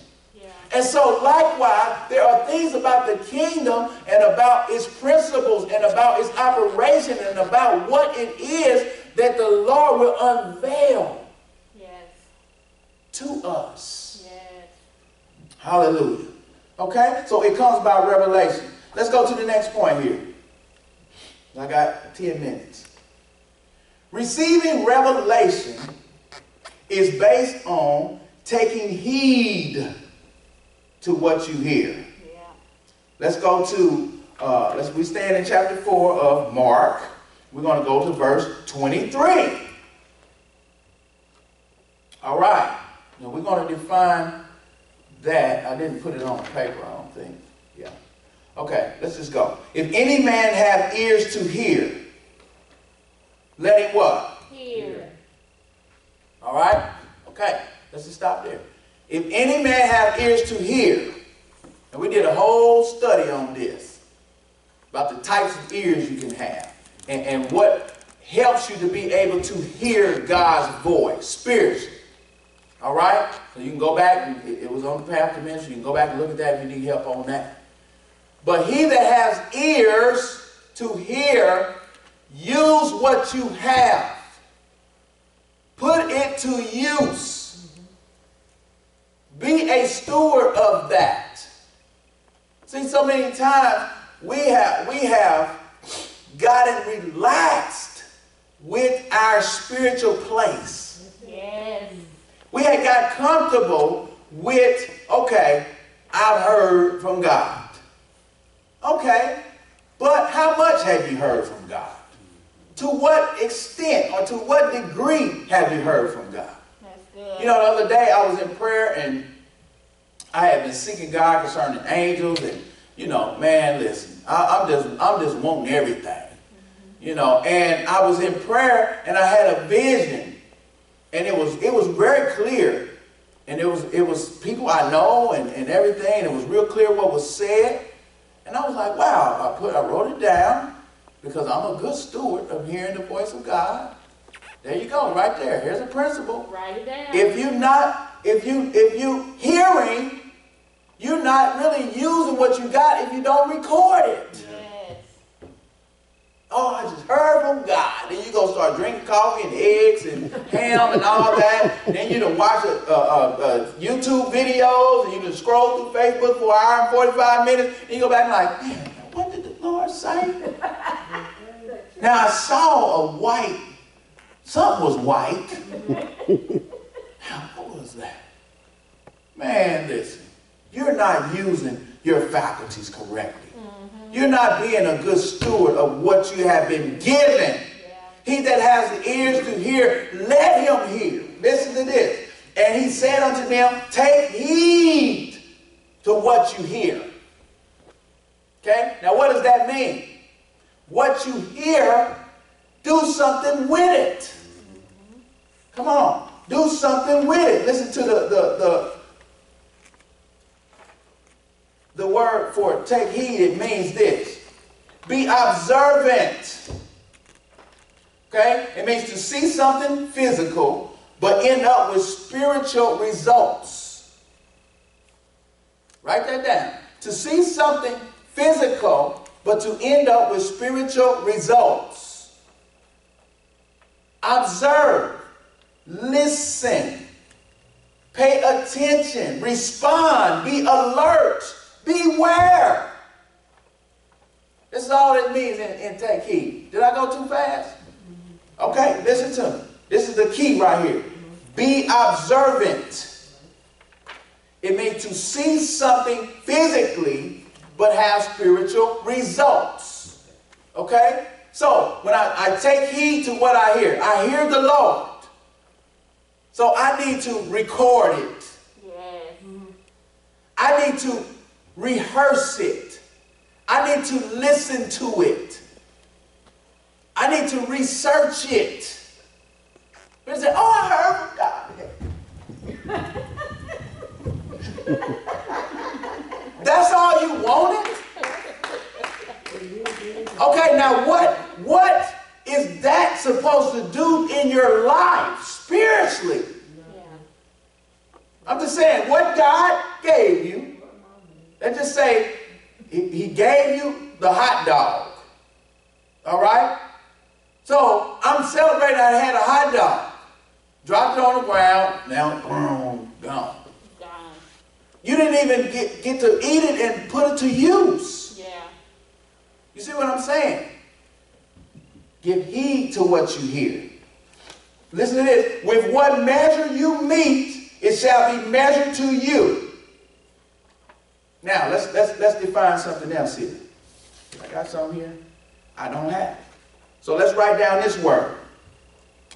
And so, likewise, there are things about the kingdom and about its principles and about its operation and about what it is that the Lord will unveil Yes. to us. Yes. Hallelujah. Okay? So it comes by revelation. Let's go to the next point here. I got 10 minutes. Receiving revelation is based on taking heed to what you hear. Yeah. Let's go to, uh, let's, we stand in chapter 4 of Mark. We're going to go to verse 23. All right. Now we're going to define that. I didn't put it on the paper, I don't think. Yeah. Okay, let's just go. If any man have ears to hear, let him what? Hear. All right? Okay, let's just stop there. If any man have ears to hear, and we did a whole study on this, about the types of ears you can have, and, and what helps you to be able to hear God's voice spiritually. All right? So you can go back, it it was on the path to ministry, you can go back and look at that if you need help on that. But he that has ears to hear, use what you have. Put it to use. Be a steward of that. See, so many times we have we have gotten relaxed with our spiritual place. Yes. We had got comfortable with, okay, I've heard from God. Okay, but how much have you heard from God? To what extent or to what degree have you heard from God? That's good. You know, the other day I was in prayer and I have been seeking God concerning angels and, you know, man, listen, I, I'm just, I'm just wanting everything, mm-hmm. you know. And I was in prayer and I had a vision, and it was, it was very clear, and it was, it was people I know and, and everything. And it was real clear what was said, and I was like, wow. I put, I wrote it down because I'm a good steward of hearing the voice of God. There you go, right there. Here's a principle. Write it down. If you're not, if you, if you hearing, you're not really using what you got if you don't record it. Yes. Oh, I just heard from God. Then you go start drinking coffee and eggs and ham and all that. Then you done watch a, a, a, YouTube videos and you done scroll through Facebook for an hour and 45 minutes. And you go back and like, man, what did the Lord say? now I saw a white, something was white. Now, what was that? Man, listen, you're not using your faculties correctly. You're not being a good steward of what you have been given. He that has ears to hear, let him hear. Listen to this. And he said unto them, Take heed to what you hear. Okay? Now, what does that mean? what you hear, do something with it. Come on, do something with it. Listen to the, the, the, the word for take heed. It means this be observant. Okay? It means to see something physical, but end up with spiritual results. Write that down. To see something physical, but to end up with spiritual results. Observe, listen, pay attention, respond, be alert, beware. This is all it means in, in take heed. Did I go too fast? Okay, listen to me. This is the key right here. Be observant. It means to see something physically, but have spiritual results. Okay? So, when I, I take heed to what I hear, I hear the Lord. So, I need to record it. Yes. I need to rehearse it. I need to listen to it. I need to research it. But say, oh, I heard from God. That's all you wanted? Okay, now what what is that supposed to do in your life spiritually? Yeah. I'm just saying, what God gave you, let's just say he, he gave you the hot dog. All right? So I'm celebrating I had a hot dog. Dropped it on the ground, now boom, gone. Gone. You didn't even get, get to eat it and put it to use. Yeah. You see what I'm saying? Give heed to what you hear. Listen to this. With what measure you meet, it shall be measured to you. Now let's let's let's define something else here. I got something here. I don't have. So let's write down this word.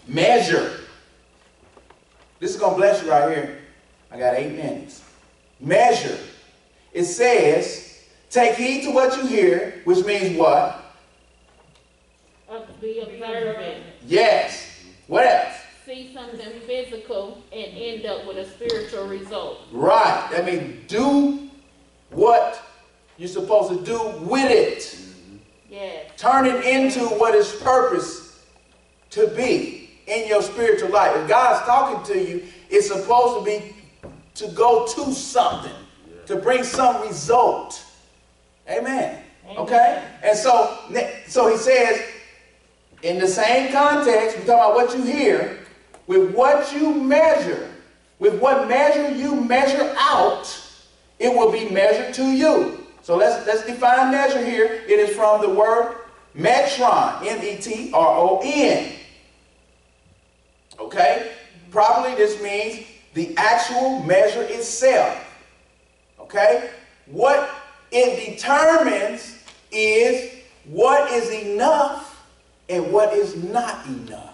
Measure. This is gonna bless you right here. I got eight minutes. Measure. It says, take heed to what you hear, which means what? Be observant. Yes. What else? See something physical and end up with a spiritual result. Right. That means do what you're supposed to do with it. Yes. Turn it into what its purpose to be in your spiritual life. If God's talking to you, it's supposed to be to go to something, to bring some result. Amen. Okay? And so, so he says, in the same context, we're talking about what you hear, with what you measure, with what measure you measure out, it will be measured to you. So let's, let's define measure here. It is from the word metron, M-E-T-R-O-N. Okay? Probably this means the actual measure itself. Okay? What it determines is what is enough and what is not enough.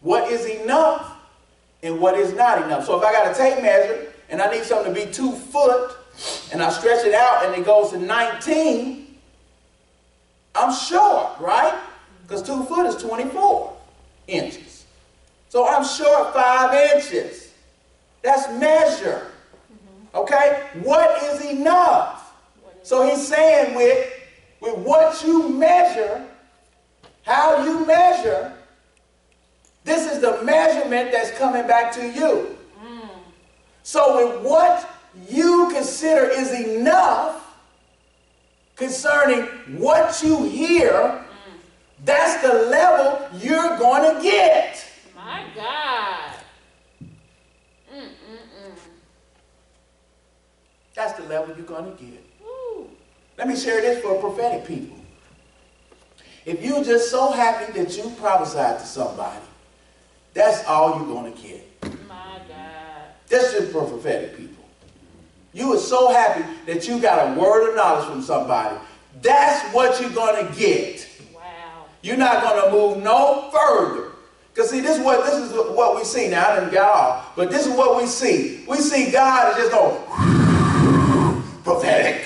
What is enough and what is not enough. So if I got a tape measure and I need something to be two foot and I stretch it out and it goes to 19, I'm short, right? Because two foot is 24 inches. So I'm short five inches. That's measure. Mm-hmm. Okay? What is enough? So he's saying with, with what you measure, how you measure, this is the measurement that's coming back to you. So with what you consider is enough concerning what you hear, that's the level you're going to get. My God. Mm-mm-mm. That's the level you're going to get. Let me share this for prophetic people. If you're just so happy that you prophesied to somebody, that's all you're going to get. My God. That's just for prophetic people. You are so happy that you got a word of knowledge from somebody. That's what you're going to get. Wow. You're not going to move no further. Because see, this is what this is what we see. Now I didn't get off, but this is what we see. We see God is just going prophetic.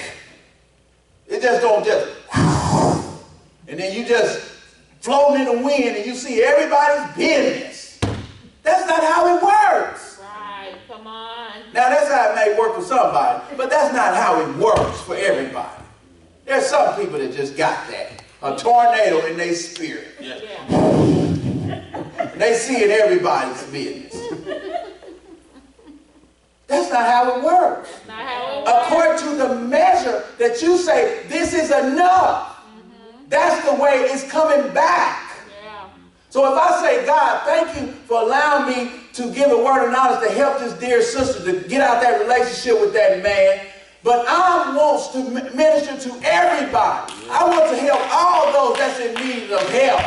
It just don't just, and then you just floating in the wind and you see everybody's business. That's not how it works. Right, come on. Now that's how it may work for somebody, but that's not how it works for everybody. There's some people that just got that. A tornado in their spirit. Yeah. They see it in everybody's business. That's not how it works. That's not how it works. According to the measure that you say, this is enough. Mm-hmm. That's the way it's coming back. So if I say, God, thank you for allowing me to give a word of knowledge to help this dear sister to get out that relationship with that man, but I want to minister to everybody. I want to help all those that's in need of help.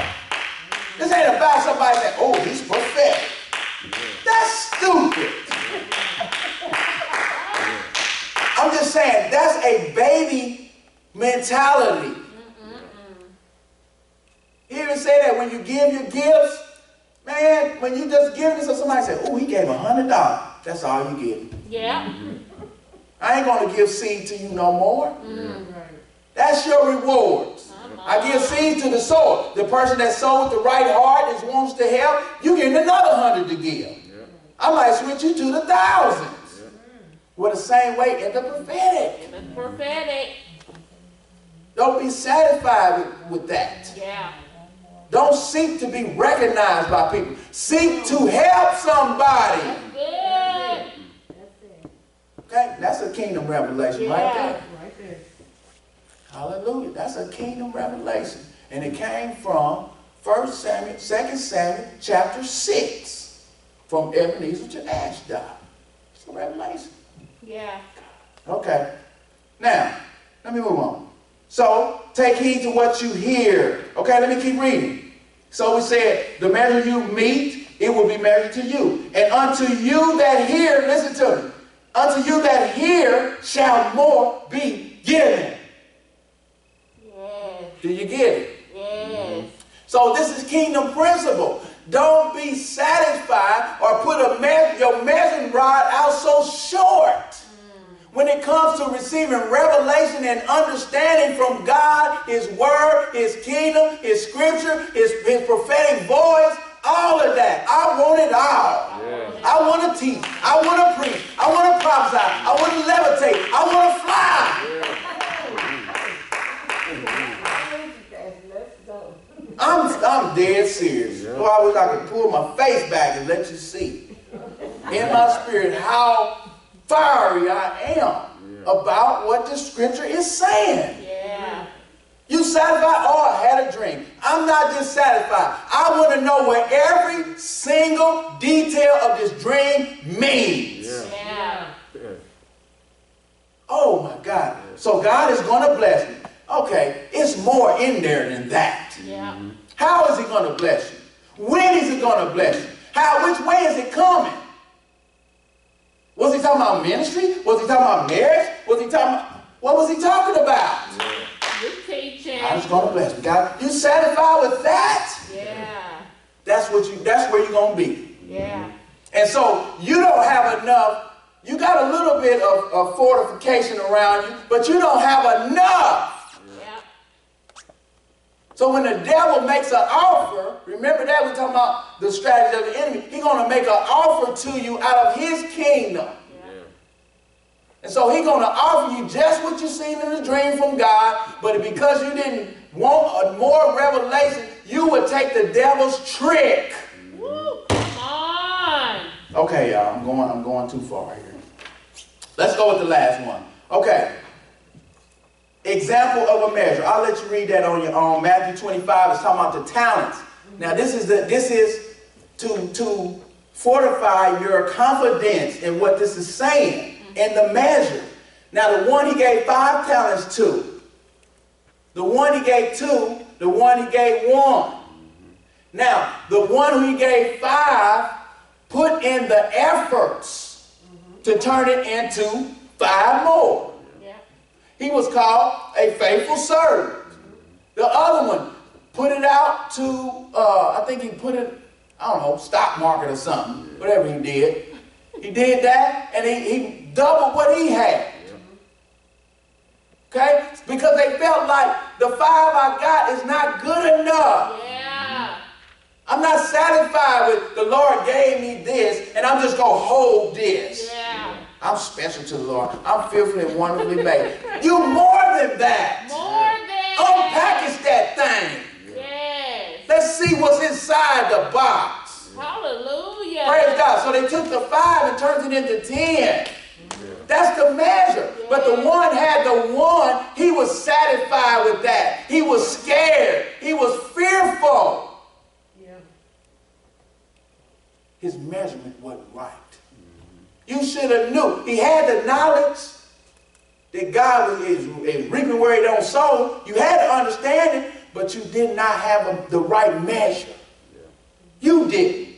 This ain't about somebody saying, oh, he's prophetic. That's stupid. I'm just saying, that's a baby mentality. He even say that when you give your gifts, man, when you just give it to somebody say, oh, he gave a hundred dollars. That's all you give. Yeah. I ain't gonna give seed to you no more. Right. That's your rewards. Uh-huh. I give seed to the sower. The person that sowed with the right heart is wants to help. You get another hundred to give. I might switch you to the thousands. Well, the same way in the prophetic. And it's prophetic. Don't be satisfied with, with that. Yeah. Don't seek to be recognized by people. Seek to help somebody. Good. Okay, that's a kingdom revelation right Yeah. there. Right there. Hallelujah. That's a kingdom revelation. And it came from 1 Samuel, 2 Samuel chapter 6. From Ebenezer to Ashdod. It's a revelation. Yeah. Okay. Now, let me move on. So, take heed to what you hear. Okay, let me keep reading. So we said, the measure you meet, it will be measured to you. And unto you that hear, listen to me, unto you that hear shall more be given. Yes. Do you get it? Yes. So this is kingdom principle. Don't be satisfied or put a me- your measuring rod out so short. When it comes to receiving revelation and understanding from God, His Word, His kingdom, His scripture, His, His prophetic voice, all of that. I want it all. I want to teach. I want to preach. I want to prophesy. I want to levitate. I want to fly. I'm, I'm dead serious. So I wish I could pull my face back and let you see in my spirit how fiery I am about what the scripture is saying. Yeah. You satisfied? Oh, I had a dream. I'm not just satisfied. I want to know what every single detail of this dream means. Yeah. Oh my God. So God is going to bless me. Okay, it's more in there than that. Yeah. Mm-hmm. How is he going to bless you? When is he going to bless you? How, which way is it coming? Was he talking about ministry? Was he talking about marriage? Was he talking about, what was he talking about? You teaching. I was going to bless you. God, you satisfied with that? Yeah. That's what you, that's where you're going to be. Yeah. And so you don't have enough, you got a little bit of, of fortification around you, but you don't have enough. Yeah. So when the devil makes an offer, remember that we're talking about the strategy of the enemy. He's going to make an offer to you out of his kingdom. And so he's going to offer you just what you seen in the dream from God, but because you didn't want a more revelation, you would take the devil's trick. Woo. Come on. Okay, y'all, I'm going, I'm going too far here. Let's go with the last one. Okay. Example of a measure. I'll let you read that on your own. Matthew 25 is talking about the talents. Now, this is the this is to to fortify your confidence in what this is saying and the measure. Now, the one he gave five talents to, the one he gave two, the one he gave one. Now, the one who he gave five put in the efforts to turn it into five more. He was called a faithful servant. The other one put it out to, uh, I think he put it, I don't know, stock market or something, whatever he did. He did that and he, he doubled what he had. Okay? Because they felt like the five I got is not good enough. Yeah. I'm not satisfied with the Lord gave me this and I'm just going to hold this. Yeah. I'm special to the Lord. I'm fearfully and wonderfully made. You more than that. More than. Unpackage that thing. Yes. Let's see what's inside the box. Hallelujah. Praise God. So they took the five and turned it into ten. That's the measure. But the one had the one. He was satisfied with that. He was scared. He was fearful. Yeah. His measurement wasn't right. You should have knew. He had the knowledge that God was, is, is reaping where he don't sow. You had to understand it, but you did not have a, the right measure. You didn't.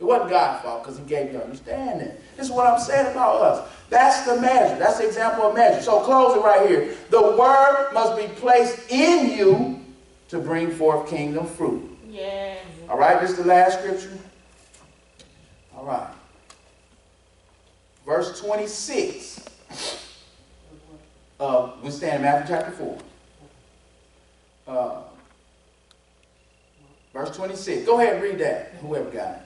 It wasn't God's fault because he gave you understanding. This is what I'm saying about us. That's the measure. That's the example of measure. So close it right here. The word must be placed in you to bring forth kingdom fruit. Yes. All right, this is the last scripture. All right. Verse 26. Uh, we stand in Matthew chapter 4. Uh, verse 26. Go ahead and read that, whoever got it.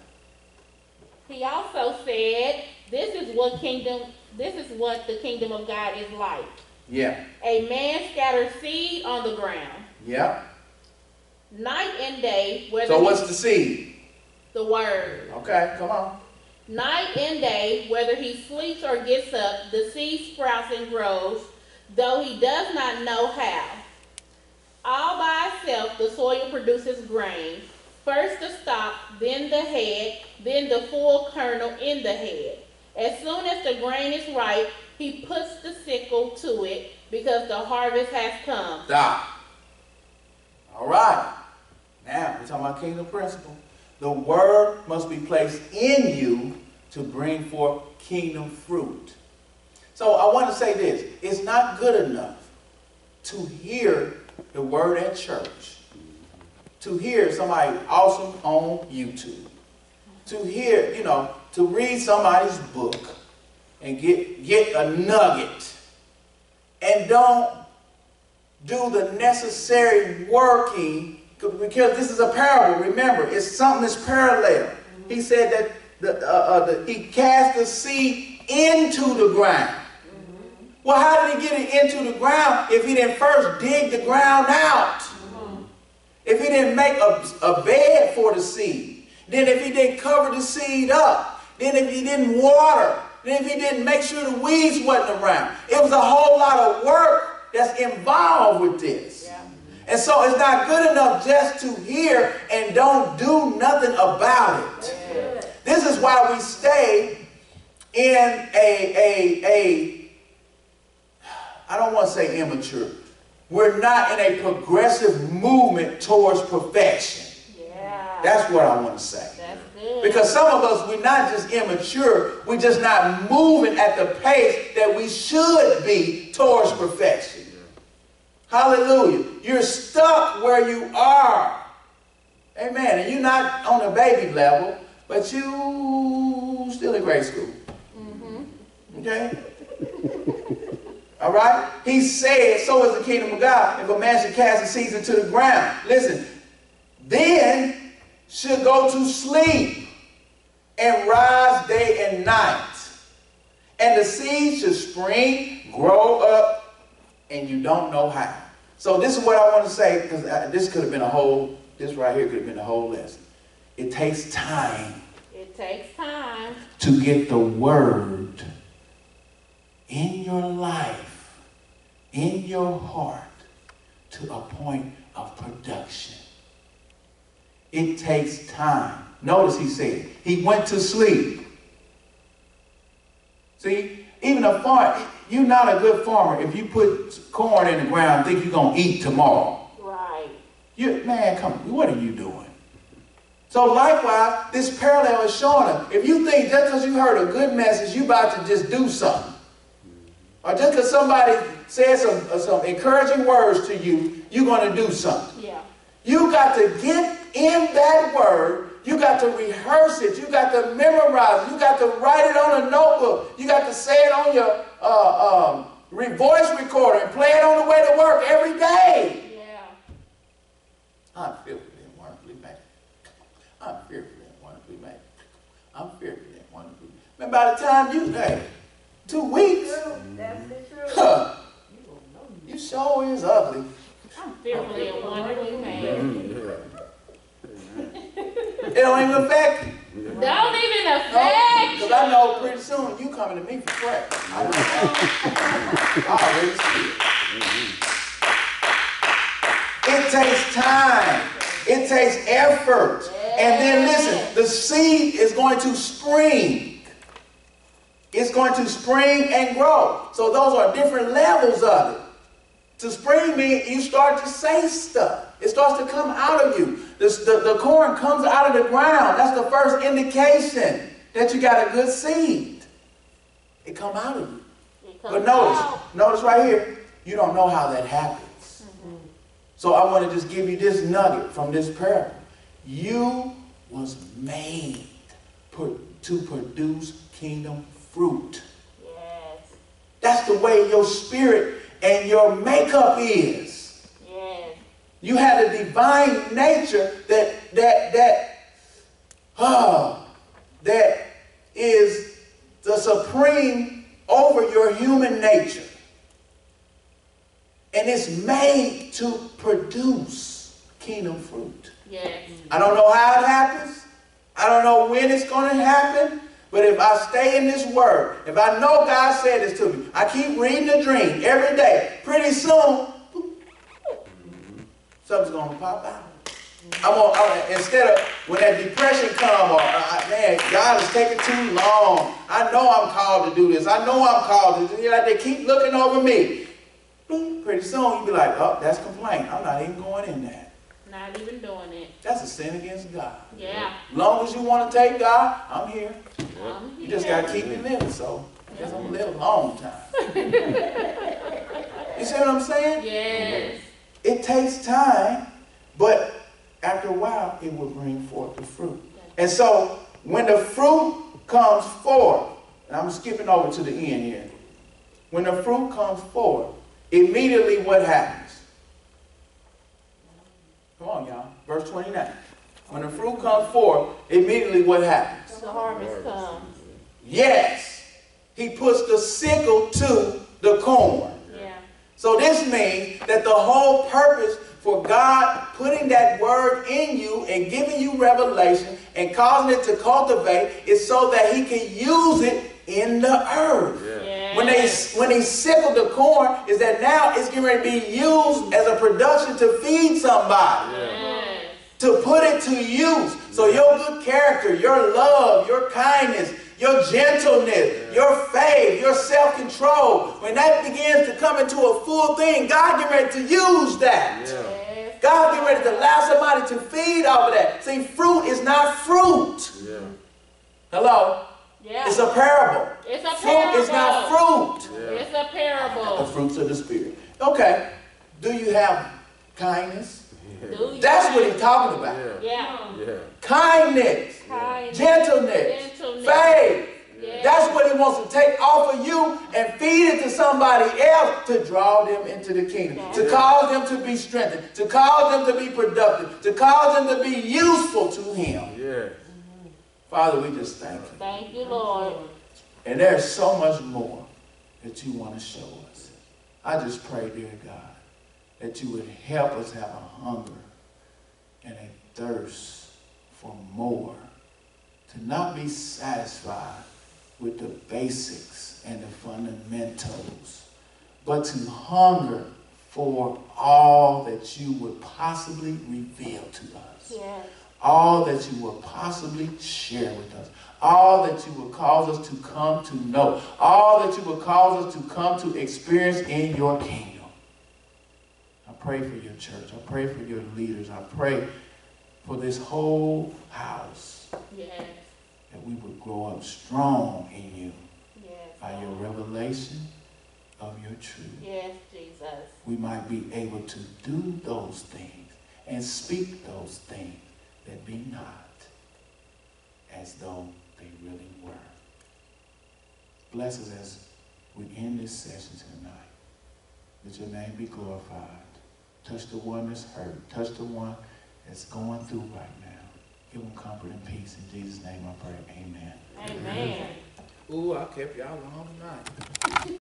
He also said, "This is what kingdom. This is what the kingdom of God is like. Yeah. A man scatters seed on the ground, Yeah. night and day. Whether So what's the seed? the word? Okay, come on. Night and day, whether he sleeps or gets up, the seed sprouts and grows, though he does not know how. All by itself, the soil produces grain. First the stalk, then the head, then the full kernel in the head. As soon as the grain is ripe, he puts the sickle to it because the harvest has come. Stop. All right. Now, we're talking about kingdom principle. The word must be placed in you to bring forth kingdom fruit. So I want to say this. It's not good enough to hear the word at church, to hear somebody awesome on YouTube, to hear, you know, to read somebody's book and get, get a nugget and don't do the necessary working because this is a parable. Remember, it's something that's parallel. He said that the, uh, uh, the, he cast the seed into the ground. Well, how did he get it into the ground if he didn't first dig the ground out? If he didn't make a, a bed for the seed, then if he didn't cover the seed up, then if he didn't water, then if he didn't make sure the weeds wasn't around, it was a whole lot of work that's involved with this. And so it's not good enough just to hear and don't do nothing about it. This is why we stay in a, a, a I don't want to say immature. We're not in a progressive movement towards perfection. Yeah. That's what I want to say. Because some of us, we're not just immature, we're just not moving at the pace that we should be towards perfection. Hallelujah. You're stuck where you are. Amen. And you're not on the baby level, but you still in grade school. Mm-hmm. Okay? All right? He said, so is the kingdom of God. If a man should cast his seeds into the ground, listen, then should go to sleep and rise day and night. And the seed should spring, grow up, and you don't know how. So this is what I want to say, because uh, this could have been a whole, this right here could have been a whole lesson. It takes time it takes time. to get the word in your life, in your heart, to a point of production. It takes time. Notice he said, he went to sleep. See, even a farmer, you're not a good farmer if you put corn in the ground and think you're going to eat tomorrow. Right. You, man, come, on, what are you doing? So likewise, this parallel is showing us. If you think just because you heard a good message, you about to just do something. Or just because somebody said some, uh, some encouraging words to you, you're going to do something. Yeah. You got to get in that word. You got to rehearse it. You got to memorize it. You got to write it on a notebook. You got to say it on your uh, um, re- voice recorder and play it on the way to work every day. Yeah. I'm fearfully and wonderfully made. I'm fearfully and wonderfully made. I'm fearfully and wonderfully made. And by the time you, hey, two weeks, That's the truth. huh, you sure is ugly. I'm fearfully and wonderfully made. It don't even affect you. Don't even No, affect Because I know pretty soon you coming to me for prayer. I. I already see it. Mm-hmm. It takes time. It takes effort. And then listen, the seed is going to spring. It's going to spring and grow. So those are different levels of it. To spring means you start to say stuff. It starts to come out of you. The, the, the corn comes out of the ground. That's the first indication that you got a good seed. It come out of you. But notice, out. notice right here, you don't know how that happens. Mm-hmm. So I want to just give you this nugget from this parable. You was made to produce kingdom fruit. Yes. That's the way your spirit and your makeup is. Yes. You have a divine nature that that that uh, that is the supreme over your human nature. And it's made to produce kingdom fruit. Yes. I don't know how it happens. I don't know when it's going to happen. But if I stay in this word, if I know God said this to me, I keep reading the dream every day. Pretty soon, something's going to pop out. I'm gonna, I, instead of when that depression come or uh, man, God is taking too long. I know I'm called to do this. I know I'm called to do. Know, they keep looking over me. Pretty soon you be like, oh, that's complaint. I'm not even going in there. Not even doing it. That's a sin against God. Yeah. Long as you want to take God, I'm here. Um, You just got to keep me living, so I guess I'm going to live a long time. you see what I'm saying? Yes. It takes time, but after a while, it will bring forth the fruit. And so, when the fruit comes forth, and I'm skipping over to the end here. When the fruit comes forth, immediately what happens? Come on, y'all. Verse 29. When the fruit comes forth, immediately what happens? The harvest comes. Yes, he puts the sickle to the corn. Yeah. So this means that the whole purpose for God putting that word in you and giving you revelation and causing it to cultivate is so that he can use it in the earth. Yes. When they when he sickled the corn, is that now it's getting ready to be used as a production to feed somebody Yes. to put it to use. So your good character, your love, your kindness, your gentleness, your faith, your self-control, when that begins to come into a full thing, God get ready to use that. Yes. God get ready to allow somebody to feed off of that. See, fruit is not fruit. Yeah. Hello? Yeah. It's a parable. It's a Fruit is not fruit. Yeah. It's a parable. The fruits of the Spirit. Okay. Do you have kindness? Do you That's what he's talking about. Yeah. Yeah. Yeah. Kindness, Kindness. gentleness, Gentleness. faith. Yes. That's what he wants to take off of you and feed it to somebody else to draw them into the kingdom, to cause them to be strengthened, to cause them to be productive, to cause them to be useful to him. Yeah. Father, we just thank you. Thank you, Lord. And there's so much more that you want to show us. I just pray, dear God, that you would help us have a hunger and a thirst for more, to not be satisfied with the basics and the fundamentals, but to hunger for all that you would possibly reveal to us Yes. All that you will possibly share with us, all that you will cause us to come to know, all that you will cause us to come to experience in your kingdom. I pray for your church. I pray for your leaders. I pray for this whole house Yes. that we would grow up strong in you Yes. by your revelation of your truth. Yes, Jesus. We might be able to do those things and speak those things that be not as though they really were. Bless us as we end this session tonight. Let your name be glorified. Touch the one that's hurt. Touch the one that's going through right now. Give them comfort and peace. In Jesus' name I pray. Amen. Amen. Ooh, I kept y'all long tonight.